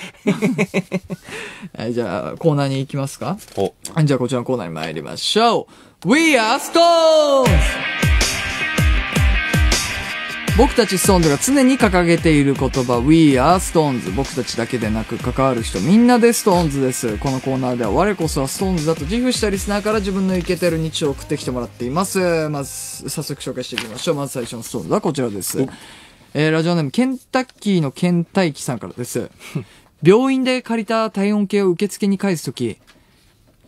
はい、じゃあ、コーナーに行きますか？お、はいじゃあこちらのコーナーに参りましょう。We are Stones! 僕たちストーンズが常に掲げている言葉 We are Stones 僕たちだけでなく関わる人みんなでストーンズです。このコーナーでは我こそはストーンズだと自負したリスナーから自分のイケてる日常を送ってきてもらっています。まず早速紹介していきましょう。まず最初のストーンズはこちらです。えーラジオネームケンタッキーのケンタイキさんからです。病院で借りた体温計を受付に返すとき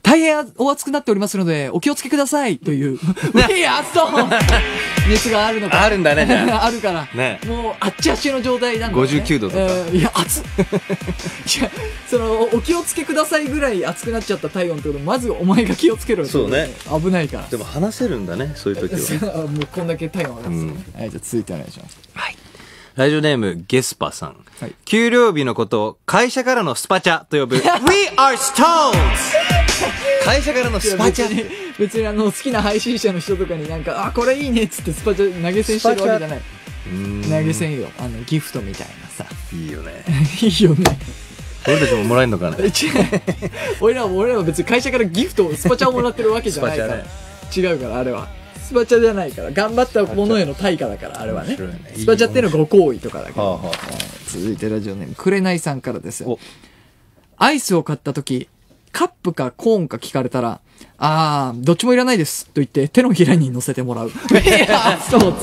大変お熱くなっておりますので、お気をつけくださいという、熱があるのか。あるんだね あるから。ねもう、あっちあっちの状態なんだ、ね。59度とかうんいや、熱っ。いや、その、お気をつけくださいぐらい熱くなっちゃった体温ってこと、まずお前が気をつけろそうね危ないから。でも話せるんだね、そういう時は。もうこんだけ体温上がってうんはい、じゃあ続いてお願いします。ラジオネーム、ゲスパさん。はい給料日のことを会社からのスパチャと呼ぶ。We are Stones! 会社からのスパチャ。別に、別にあの、好きな配信者の人とかになんか、あ、これいいねっつってスパチャ投げ銭してるわけじゃない。うん投げ銭よ。あの、ギフトみたいなさ。いいよね。いいよね。俺たちももらえるのかな？俺らも、俺らは別に会社からギフトを、スパチャをもらってるわけじゃないから。違うから、あれは。スパチャじゃないから。頑張ったものへの対価だから、あれはねね。スパチャっていうのはご好意とかだけど。はあはあは続いてラジオネーム、くれないさんからですお。アイスを買った時、カップかコーンか聞かれたら、あー、どっちもいらないです。と言って手のひらに乗せてもらう。いや、そう。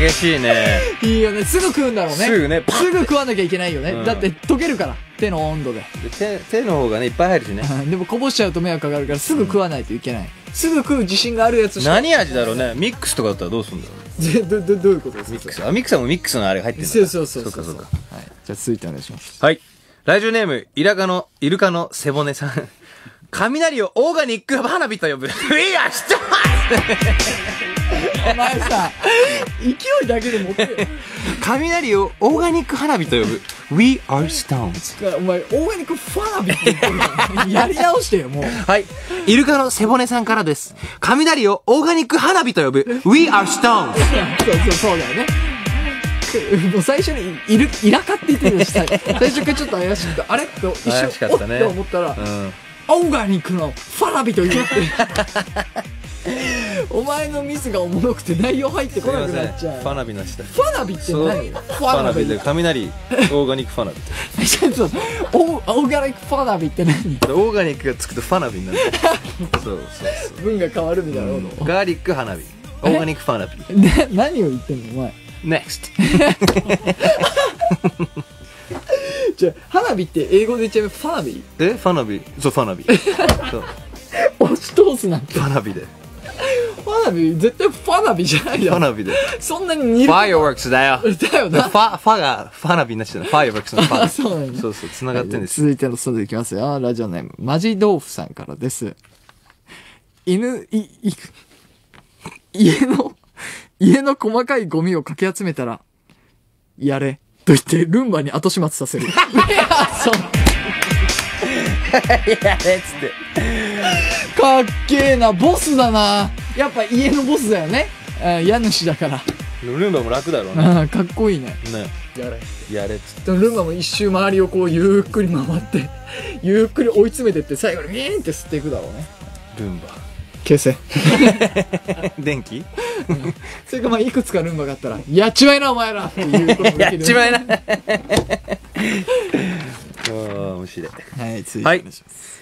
激しいね。いいよね。すぐ食うんだろうね。すぐねすぐ食わなきゃいけないよね。うんだって溶けるから。手の温度で。で手手の方がね、いっぱい入るしね。でもこぼしちゃうと迷惑かかるからすぐ食わないといけない。すぐ食う自信があるやつ。何味だろうね。ミックスとかだったらどうすんだろう。ど、ど、どういうことですか？ミックス。あ、ミックスはもうミックスのあれが入ってるんだ。そうそうそうそうかそうか。はい。じゃあ続いてお願いします。はい。ラジオネーム、イラカの、イルカの背骨さん。雷をオーガニック花火と呼ぶ。We are Stones! お前さ、勢いだけで持ってよ。雷をオーガニック花火と呼ぶ。We are Stones. お前、オーガニックファナビって言ってるやり直してよ、もう。はい。イルカの背骨さんからです。雷をオーガニック花火と呼ぶ。We are Stones. そうそう、そうだよね。も う最初にいる、イラカって言ってるし、最 最初からちょっと怪しくて、あれ？と一怪瞬、ね。おっ？と思ったら、うん。オーガニックのファナビと言って、お前のミスがおもろくて内容入ってこなくなっちゃう。ファナビになっちゃったファナビって何？フファナビでビ。雷。オーガニックファナビ。ってちょっと、オーオーガニックファナビって何？でオーガニックがつくとファナビになる。そうそうそう。文が変わるみたいなこガーリック花火。オーガニックファナビ。と。で、何を言ってんのお前？NEXT. じゃあ花火って英語で言っちゃうファナビ？えファナビ。そうファナビ。そう。押し通すなんて。ファナビで。ファナビ絶対ファナビじゃないよ。ファナビで。そんなに似る。ファイアワークスだよ。だよな。ファファがファナビになっちゃった fireworks のファ。あ そうなんだ。そうそう繋がってんです。続いてのストーリーいきますよ。ラジオネーム、マジ豆腐さんからです。犬、い、い、家の、家の細かいゴミをかき集めたら、やれ、と言ってルンバに後始末させる。そう。やれっつってかっけえな、ボスだな。やっぱ家のボスだよね。あ家主だから。ルンバも楽だろうねあかっこいいね。ねやれ。やれっつっでもルンバも一周周りをこうゆっくり回って、ゆっくり追い詰めてって最後にウィーンって吸っていくだろうね。てルン消せ。バ 電気？それかまあいくつかルンバがあったら、やっちまいなお前らっていうこともで。やっちまいな 面白いはい、続いてはいお願いします。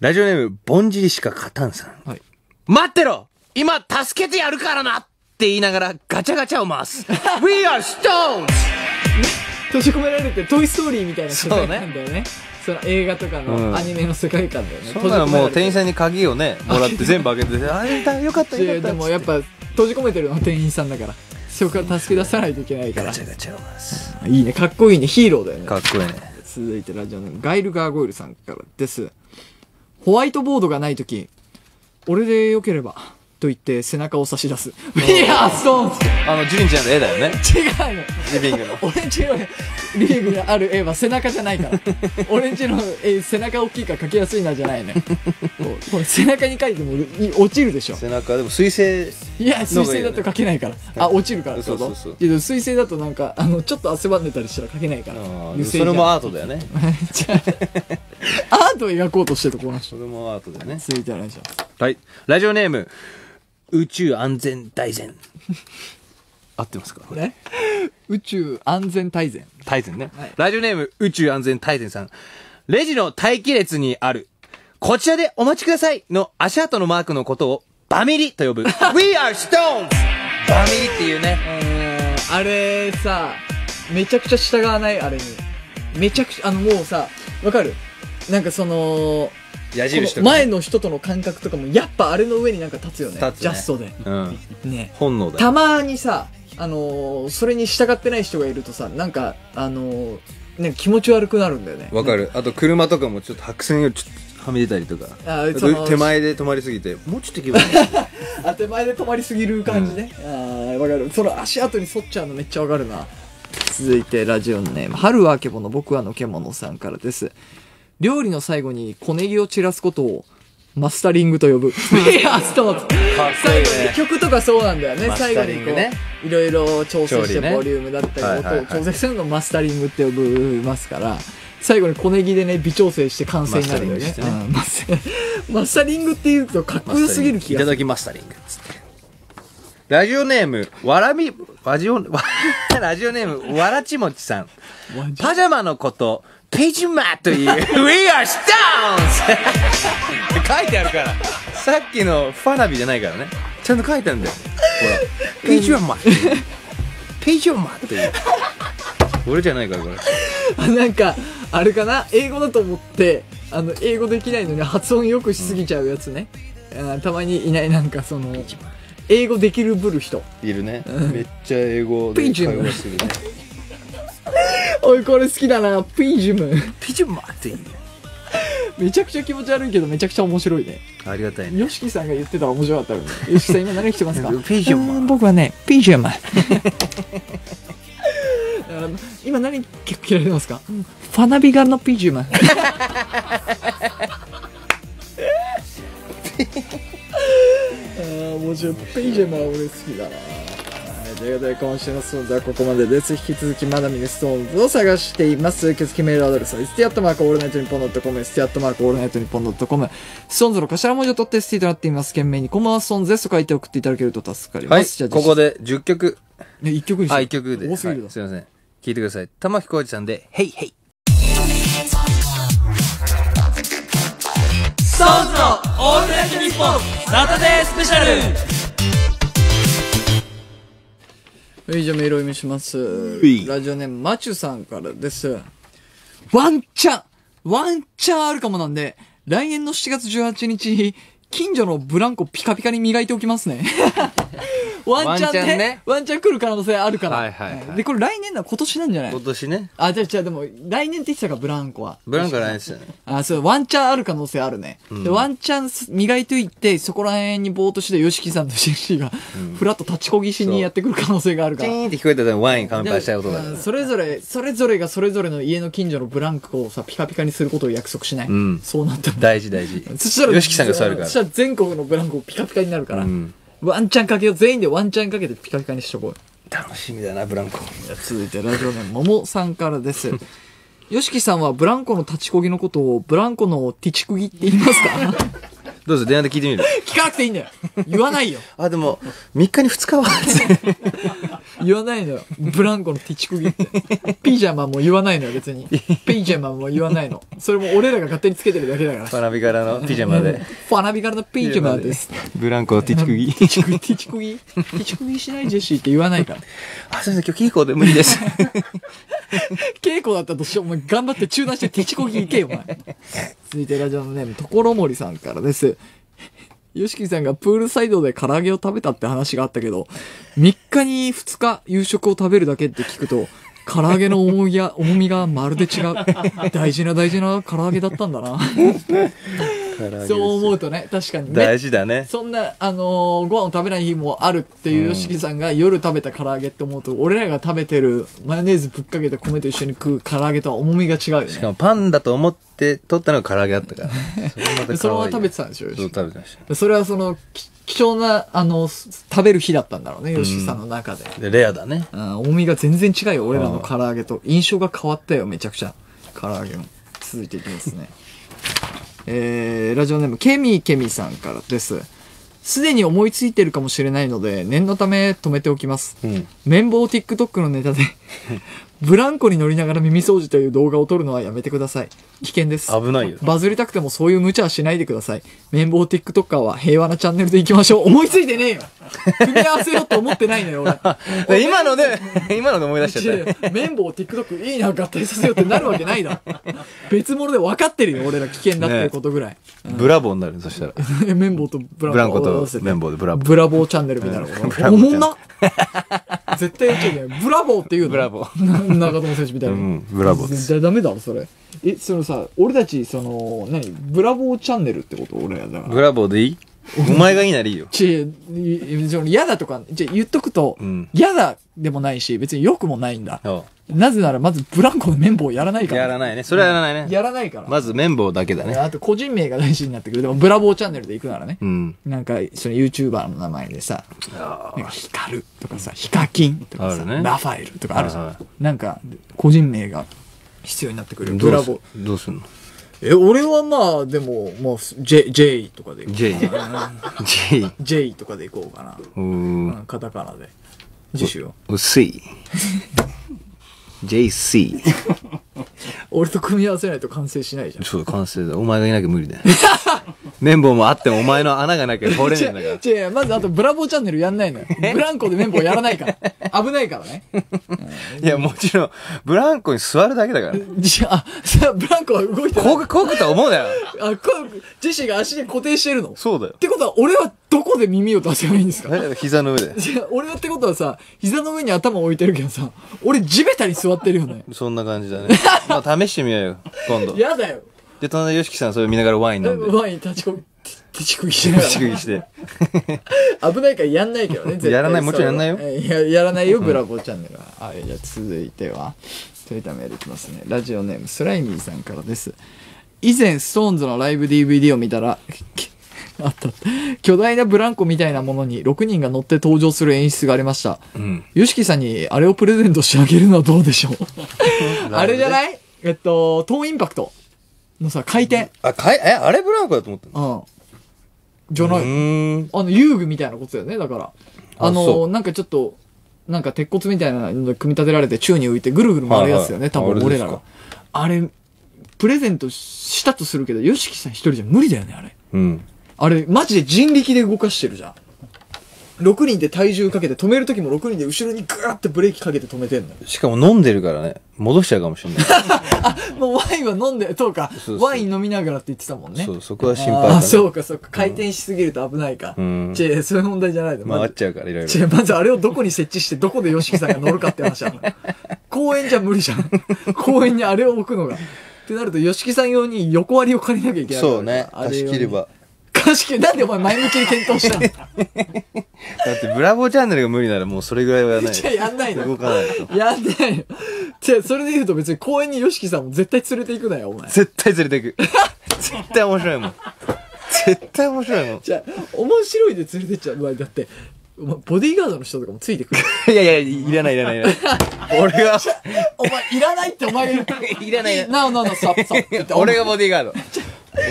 ラジオネームぼんじりしか勝たんさんはい。待ってろ今助けてやるからなって言いながらガチャガチャを回す We are stones! 閉じ込められてトイストーリーみたいな世界そうね観だよね。その映画とかうんのアニメの世界観だよね。そんなのもう店員んさんに鍵をねもらって全部開けて あれだよかったよかったでもやっぱ閉じ込めてるのは店員さんだから。そこから助け出さないといけないからガチ。ャガチャを回すいいね、かっこいいね、ヒーローだよね。かっこいいね続いてラジオネームガイル・ガーゴイルさんからです。ホワイトボードがないとき、俺でよければ、と言って背中を差し出す。いや、そうあのジュリンちゃんの絵だよね違うの。リビングの俺んちのリビングにある絵は背中じゃないから。俺んちの絵、背中大きいから描きやすいなじゃないね。これ背中に描いてもい落ちるでしょ。背中でも水星いや、水星だと描けないから。あ、落ちるからそうそうそうけど水星だとなんか、あの、ちょっと汗ばんでたりしたら描けないから。それもアートだよね アートを描こうとしてるとこの人。それもアートだよね続いてお願いします。はいラジオネーム宇宙安全大善合ってますか？これね、宇宙安全大全。大善ね、はい。ラジオネーム宇宙安全大善さん。レジの待機列にある。こちらでお待ちください。の足跡のマークのことをバミリと呼ぶ。We are stones! バミリっていうね。えー、あれさ、めちゃくちゃ従わないあれに。めちゃくちゃ、あのもうさ、わかる？なんかその、矢この前の人との感覚とかもやっぱあれの上になんか立つよね。立つね。ジャストで。うん。ね。本能だたまにさ、あのーそれに従ってない人がいるとさ、なんか、あのーね、気持ち悪くなるんだよね。わかるあと車とかもちょっと白線よりちょっとはみ出たりとかあ手前で止まりすぎてもうちょっと行けばいい あ手前で止まりすぎる感じね。ああ、わかる。その足跡に沿っちゃうのめっちゃわかるな。続いてラジオネーム、春はあけぼの僕はのけものさんからです。料理の最後に小ネギを散らすことをマスタリングと呼ぶ。いや、そう。かっこいい最後ねに曲とかそうなんだよね。最後にこう、いろいろ調整してボリュームだったり、音を調整するのをマスタリングって呼びますから、最後に小ネギでね、微調整して完成になるよね。マスタリングしてねうんマス マスタリングって言うとかっこよすぎる気がする。いただきマスタリングっつってラジオネームわらみラジオわ ラジオネームわらちもちさんパジャマのことページマーという。We are stones! 書いてあるから。さっきのファナビじゃないからね。ちゃんと書いてあるんだよ。ほら。ページマー。ページマーっていう。俺じゃないからこれ。あなんか、あれかな？英語だと思って、あの、英語できないのに発音よくしすぎちゃうやつね。あたまにいない、なんかその、英語できるぶる人。いるね。めっちゃ英語で会話するね おい、これ好きだな。ピージム。ページマーっていうめちゃくちゃ気持ち悪いけど、めちゃくちゃ面白いね。ありがたいねヨシキさんが言ってたら面白かったよね。ヨシキさん今何着てますか？ピジャマ僕はね、ピジャマ。今何着られてますか？ファナビガのピジャマ。あー面白い。ピジャマは俺好きだな。ということで、今週のストーンズはここまでです。引き続き、まだ見ぬストーンズを探しています。受付メールアドレスは、 ST アットマークオールナイトニッポンドットコム、 ST アットマークオールナイトニッポンドットコム、ストーンズの頭文字を取って ST となっています。件名に、こんばんはストーンズですと書いて送っていただけると助かりはいます。じゃあ、ここで10曲。ね、一曲にしあ、よう1曲で。多すぎるだはいすいません。聞いてください。玉置浩二さんで、ヘイヘイ。ストーンズのオールナイトニッポンサタデースペシャルはい、じゃあメールをお読みしますい。ラジオネーム、マチュさんからです。ワンチャンワンチャンあるかもなんで、来年の7月18日、近所のブランコピカピカに磨いておきます ね。ワンチャンね。ワンチャン来る可能性あるから。はいはいはいで、これ来年な今年なんじゃない？今年ね。あ、じゃあ、じゃあでも、来年って言ってたか、ブランコは。ブランコはないですよね。あ、そう、ワンチャンある可能性あるね。で、ワンチャンす磨いといて、そこら辺にぼーっとして、ヨシキさんとジェシーが、フラッと立ちこぎしにやってくる可能性があるから。チーンって聞こえたらワイン乾杯したい音だからうん。それぞれ、それぞれがそれぞれの家の近所のブランコをさ、ピカピカにすることを約束しない。んそうなったら。大事大事。そしたら、よしきさんが座るからそしたら全国のブランコピカピカになるから。んワンチャンかけよう。全員でワンチャンかけてピカピカにしとこう。楽しみだな、ブランコ。続いてラジオネーム、ももさんからです。よしきさんはブランコの立ちこぎのことをブランコのティチクギって言いますか？どうぞ電話で聞いてみる。聞かなくていいんだよ。言わないよ。あ、でも、3日に2日は。言わないのよ。ブランコのティチクギって。ピジャマも言わないのよ、別に。ピジャマも言わないの。それも俺らが勝手につけてるだけだから。花火柄のピジャマで。ファナビからのピジャマです。ブランコのティチクギ。ティチクギ、ティチクギ、ティチクギしないジェシーって言わないから。あ、すいません、今日稽古で無理です。稽古だったとして、お前頑張って中断してティチコギ行けよ、お前。続いてラジオのネーム、ところもりさんからです。よしきさんがプールサイドで唐揚げを食べたって話があったけど、3日に2日夕食を食べるだけって聞くと、唐揚げの重みが、重みがまるで違う。大事な大事な唐揚げだったんだな。そう思うとね、確かにね。大事だね。そんな、あのーご飯を食べない日もあるっていう吉木さんが夜食べた唐揚げって思うと、俺らが食べてるマヨネーズぶっかけた米と一緒に食う唐揚げとは重みが違うよね。しかもパンだと思って取ったのが唐揚げだったから。そのまま食べてたんでしょ、そう食べてました。それはその、き貴重な、あの、す食べる日だったんだろうね、吉木さんの中で。で、レアだね。うん、重みが全然違うよ、俺らの唐揚げと。印象が変わったよ、めちゃくちゃ。唐揚げも。続いていきますね。えー、ラジオネーム、ケミーケミーさんからです。すでに思いついてるかもしれないので、念のため止めておきます。うん。綿棒 TikTok のネタで、ブランコに乗りながら耳掃除という動画を撮るのはやめてください。危険です。危ないよ。バズりたくてもそういう無茶はしないでください。綿棒 TikToker は平和なチャンネルで行きましょう。思いついてねえよ組み合わせようと思ってないのよ、俺。で 今ので、今ので思い出しちゃったよ。綿棒 TikTok いいな、合体させようってなるわけないだろ。別物で分かってるよ、俺ら危険だっていうことぐらい。ブラボーになるそしたら。綿棒とブラブランコと綿棒でブラボー。ブラボーチャンネルみたいな おもんな絶対言っちゃいけない。ブラボーって言うのブラボー。長友選手みたいな。うんブラボーですダメだろ、それ。え、そのさ、俺たち、その、何？ブラボーチャンネルってこと？俺らだから。ブラボーでいい？お前がいいならいいよ。ち、嫌だとか、じゃ言っとくとうん、嫌だでもないし、別に良くもないんだ。そなぜなら、まずブランコの綿棒やらないかう。ら。やらないね。それはやらないね。やらないから。まず綿棒だけだね。あと個人名が大事になってくる。でも、ブラボーチャンネルで行くならね。うん。なんか、その YouTuber の名前でさ、なんかヒカルとかさ、ヒカキンとかさ、ねラファエルとかあるじゃん。はいはなんか、個人名が必要になってくる。ブラボー。どうすんの？え、俺はまあ、でも、もう、J、J とかで行こ ?J。J。う。J とかで行こうかな。うんん、カタカナで。自主よ。薄い。JC。俺と組み合わせないと完成しないじゃん。そう、完成だ。お前がいなきゃ無理だよ。綿棒もあってもお前の穴がなきゃ通れねえんだから。違う違うまずあとブラボーチャンネルやんないのよ。ブランコで綿棒やらないから。危ないからね。いや、もちろん、ブランコに座るだけだから。じゃあ、さブランコは動いてない。こう、こうくとは思うなよ。あ、こジェシーが足で固定してるのっそうだよ。てことは、俺はどこで耳を出せばいいんですか？膝の上で。俺はってことはさ、膝の上に頭置いてるけどさ、俺地べたに座ってるよね。そんな感じだね。まあ、試してみようよ、今度。やだよ。で、隣でよしきさんそれ見ながらワイン飲んで。ワイン立ちこぎ、立ちこぎしなが口食いして。ら。危ないからやんないけどね、絶対やらないもちろんやんないよや、やらないよ、ブラボーチャンネルは。はい、じゃあ続いては、そういったメールいきますね。ラジオネーム、スライミーさんからです。以前、ストーンズのライブ DVD を見たら、けあった。巨大なブランコみたいなものに6人が乗って登場する演出がありました。うん。ヨシキさんにあれをプレゼントしてあげるのはどうでしょう？あれじゃない？えっと、トーンインパクトのさ、回転。あ、かい、え、あれブランコだと思ったうん。じゃなういーん。あの、遊具みたいなことだよね、だから。ああその、うなんかちょっと、なんか鉄骨みたいなので組み立てられて宙に浮いてぐるぐる回るやつだよね、はいはい多分あれですか俺らが。あれ、プレゼントしたとするけど、ヨシキさん一人じゃ無理だよね、あれ。うん。あれ、マジで人力で動かしてるじゃん。6人で体重かけて止めるときも6人で後ろにグーってブレーキかけて止めてんのよ。しかも飲んでるからね、戻しちゃうかもしれない。もうワインは飲んで、そうかそうそうワイン飲みながらって言ってたもんね。そう、そこは心配かなああ、そうか、そうか。回転しすぎると危ないか。うん違う、そういう問題じゃないの？まず回っちゃうから、いろいろ。違う、まずあれをどこに設置して、どこで吉木さんが乗るかって話なの。公園じゃ無理じゃん。公園にあれを置くのが。ってなると、吉木さん用に横割りを借りなきゃいけないから。そうね、あれ用に貸し切れ。ば。貸しなんでお前前向きに検討したの？だって、ブラボーチャンネルが無理ならもうそれぐらいはやらない。じゃあやんないの動かないと。やんないよ。じゃあ、それで言うと別に公園に吉木さんも絶対連れて行くなよ、お前。絶対連れてく。絶対面白いもん。絶対面白いもん。じゃあ、面白いで連れてっちゃう。お前だって、お前ボディーガードの人とかもついてくる。いやいや、いらないいらないいらない。俺が、お前、いらないってお前が言う。いらないなおなおなお、ストップストップって言って。俺がボディーガード。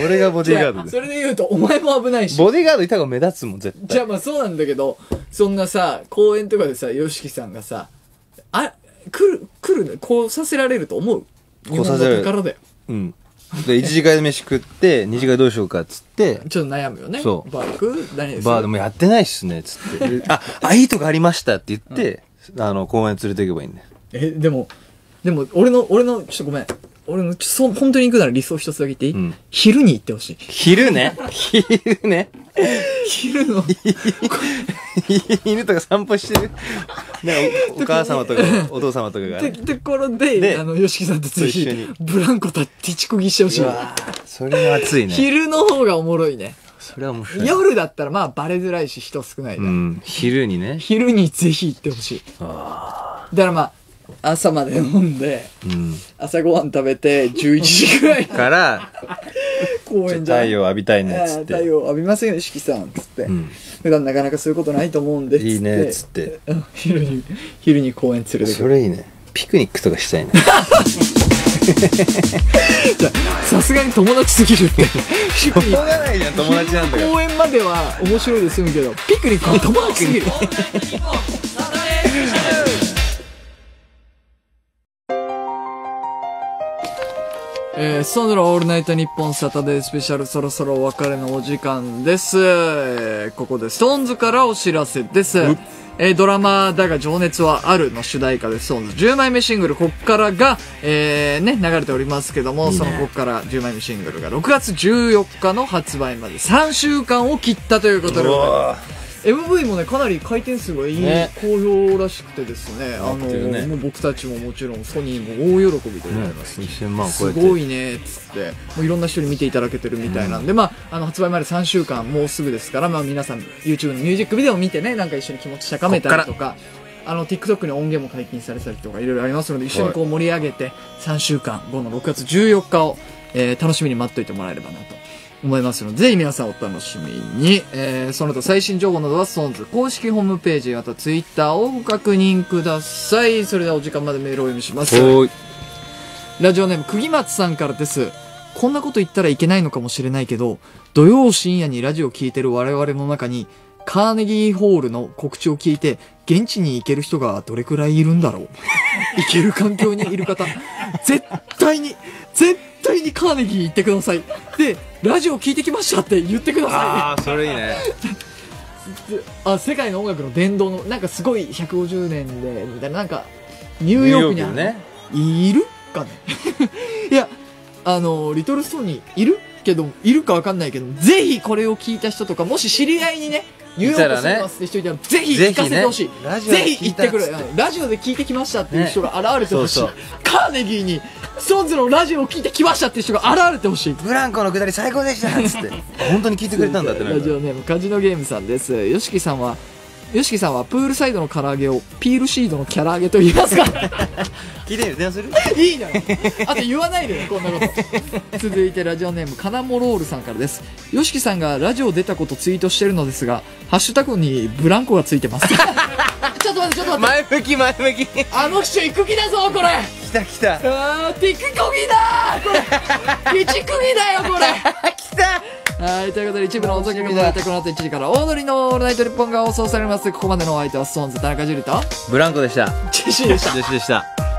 俺がボディーガードで。それで言うと、お前も危ないし。ボディーガードいた方が目立つもん、絶対。じゃあまあそうなんだけど、そんなさ、公園とかでさ、ヨシキさんがさ、あ、来る、来るね、こうさせられると思う？こうさせられる宝だよ。うん。で、1時間飯食って、2時間どうしようかっつって、ちょっと悩むよね。そうバー行く何ですバーでもやってないっすね、つって。あ、あ、いいとこありましたって言って、あの、公園連れて行けばいいんだよ。え、でも、でも、俺の、俺の、ちょっとごめん。俺の、そう、本当に行くなら理想一つだけ言っていい、うん昼に行ってほしい。昼ね昼ね昼の、犬とか散歩してる？ねお、お母様とか、お父様とかがってね。ところで、であの、ヨシキさんとぜひブランコた、ティチコギしてほしい。それは熱いね。昼の方がおもろいね。それは面白い。夜だったらまあバレづらいし人少ないうん。昼にね。昼にぜひ行ってほしい。だからまあ、朝まで飲んで、うん。朝ごはん食べて、11時ぐらいにから、公園じゃん。太陽浴びたいね、つっあー太て。陽浴びませんよ、四季さん。つって。うん。普段なかなかそういうことないと思うんで。いいね、つって。うん昼に、昼に公園連れてくる。それいいね。ピクニックとかしたいね。さすがに友達すぎるって。ピクニックがないじゃん、友達なんだから。公園までは面白いで済むけど、ピクニックは友達すぎる。えー、ストーンズのオールナイトニッポンサタデースペシャルそろそろお別れのお時間です。えーここでストーンズからお知らせです。えードラマだが情熱はあるの主題歌でストーンズ10枚目シングルこっからが、えー、ね、流れておりますけども、そのこっから10枚目シングルが6月14日の発売まで3週間を切ったということでございます。MV もね、かなり回転数がいい、ね好評らしくてですね、あのもう僕たちももちろんソニーも大喜びでございます。2000万超すえて。ごいね、つって。もういろんな人に見ていただけてるみたいなんで、まあ、あの、発売まで3週間、もうすぐですから、まあ皆さん、YouTube のミュージックビデオを見てね、なんか一緒に気持ち高めたりとか、あの、TikTok に音源も解禁されたりとか、いろいろありますので、一緒にこう盛り上げて、3週間後の6月14日を、えー楽しみに待っておいてもらえればなと。思いますので、ぜひ皆さんお楽しみに。えー、その他最新情報などは SixTONES 公式ホームページ、また Twitter をご確認ください。それではお時間までメールをお読みします。ラジオネーム、釘松さんからです。こんなこと言ったらいけないのかもしれないけど、土曜深夜にラジオ聞いてる我々の中に、カーネギーホールの告知を聞いて、現地に行ける人がどれくらいいるんだろう行ける環境にいる方、絶対に、絶対にカーネギー行ってください。で、ラジオ聞いてきましたって言ってくださああ、それいいね。あ、世界の音楽の殿堂の、なんかすごい150年で、みたいな、なんか、ニューヨークにあるニューヨークいるかね いや、あの、リトルストーンにいるけど、いるかわかんないけど、ぜひこれを聞いた人とか、もし知り合いにね、ニューヨーク住んでますって人いたら、ぜひ聞かせてほしい。ラジオでぜひ行ってくれ。ラジオで聞いてきましたっていう人が現れてほしい。ねそうカーネギーに、ストーンズのラジオを聞いてきましたっていう人が現れてほしい。ブランコのくだり最高でしたっつって。本当に聞いてくれたんだってラジオネーム、カジノゲームさんです。ヨシキさんは、よしきさんはプールサイドの唐揚げをピールシードのキャラ揚げと言いますか 聞いてみる電話する？いいのよ。あと言わないでね、こんなこと。続いてラジオネーム、カナモロールさんからです。よしきさんがラジオ出たことツイートしてるのですが、ハッシュタグにブランコがついてます。ちょっと待って、ちょっと待って。前向き前向き。来あの人行く気だぞ、これた来た。あー、ティクコギだこれ ピチクギだよ、これ来たはい、ということで一部のお酒が生まれたこの後1時から、大乗りのオールナイト日本が放送されます。ここまでのお相手は、ストーンズ田中樹と、ブランコでした。ジェシーでした。でしたでした。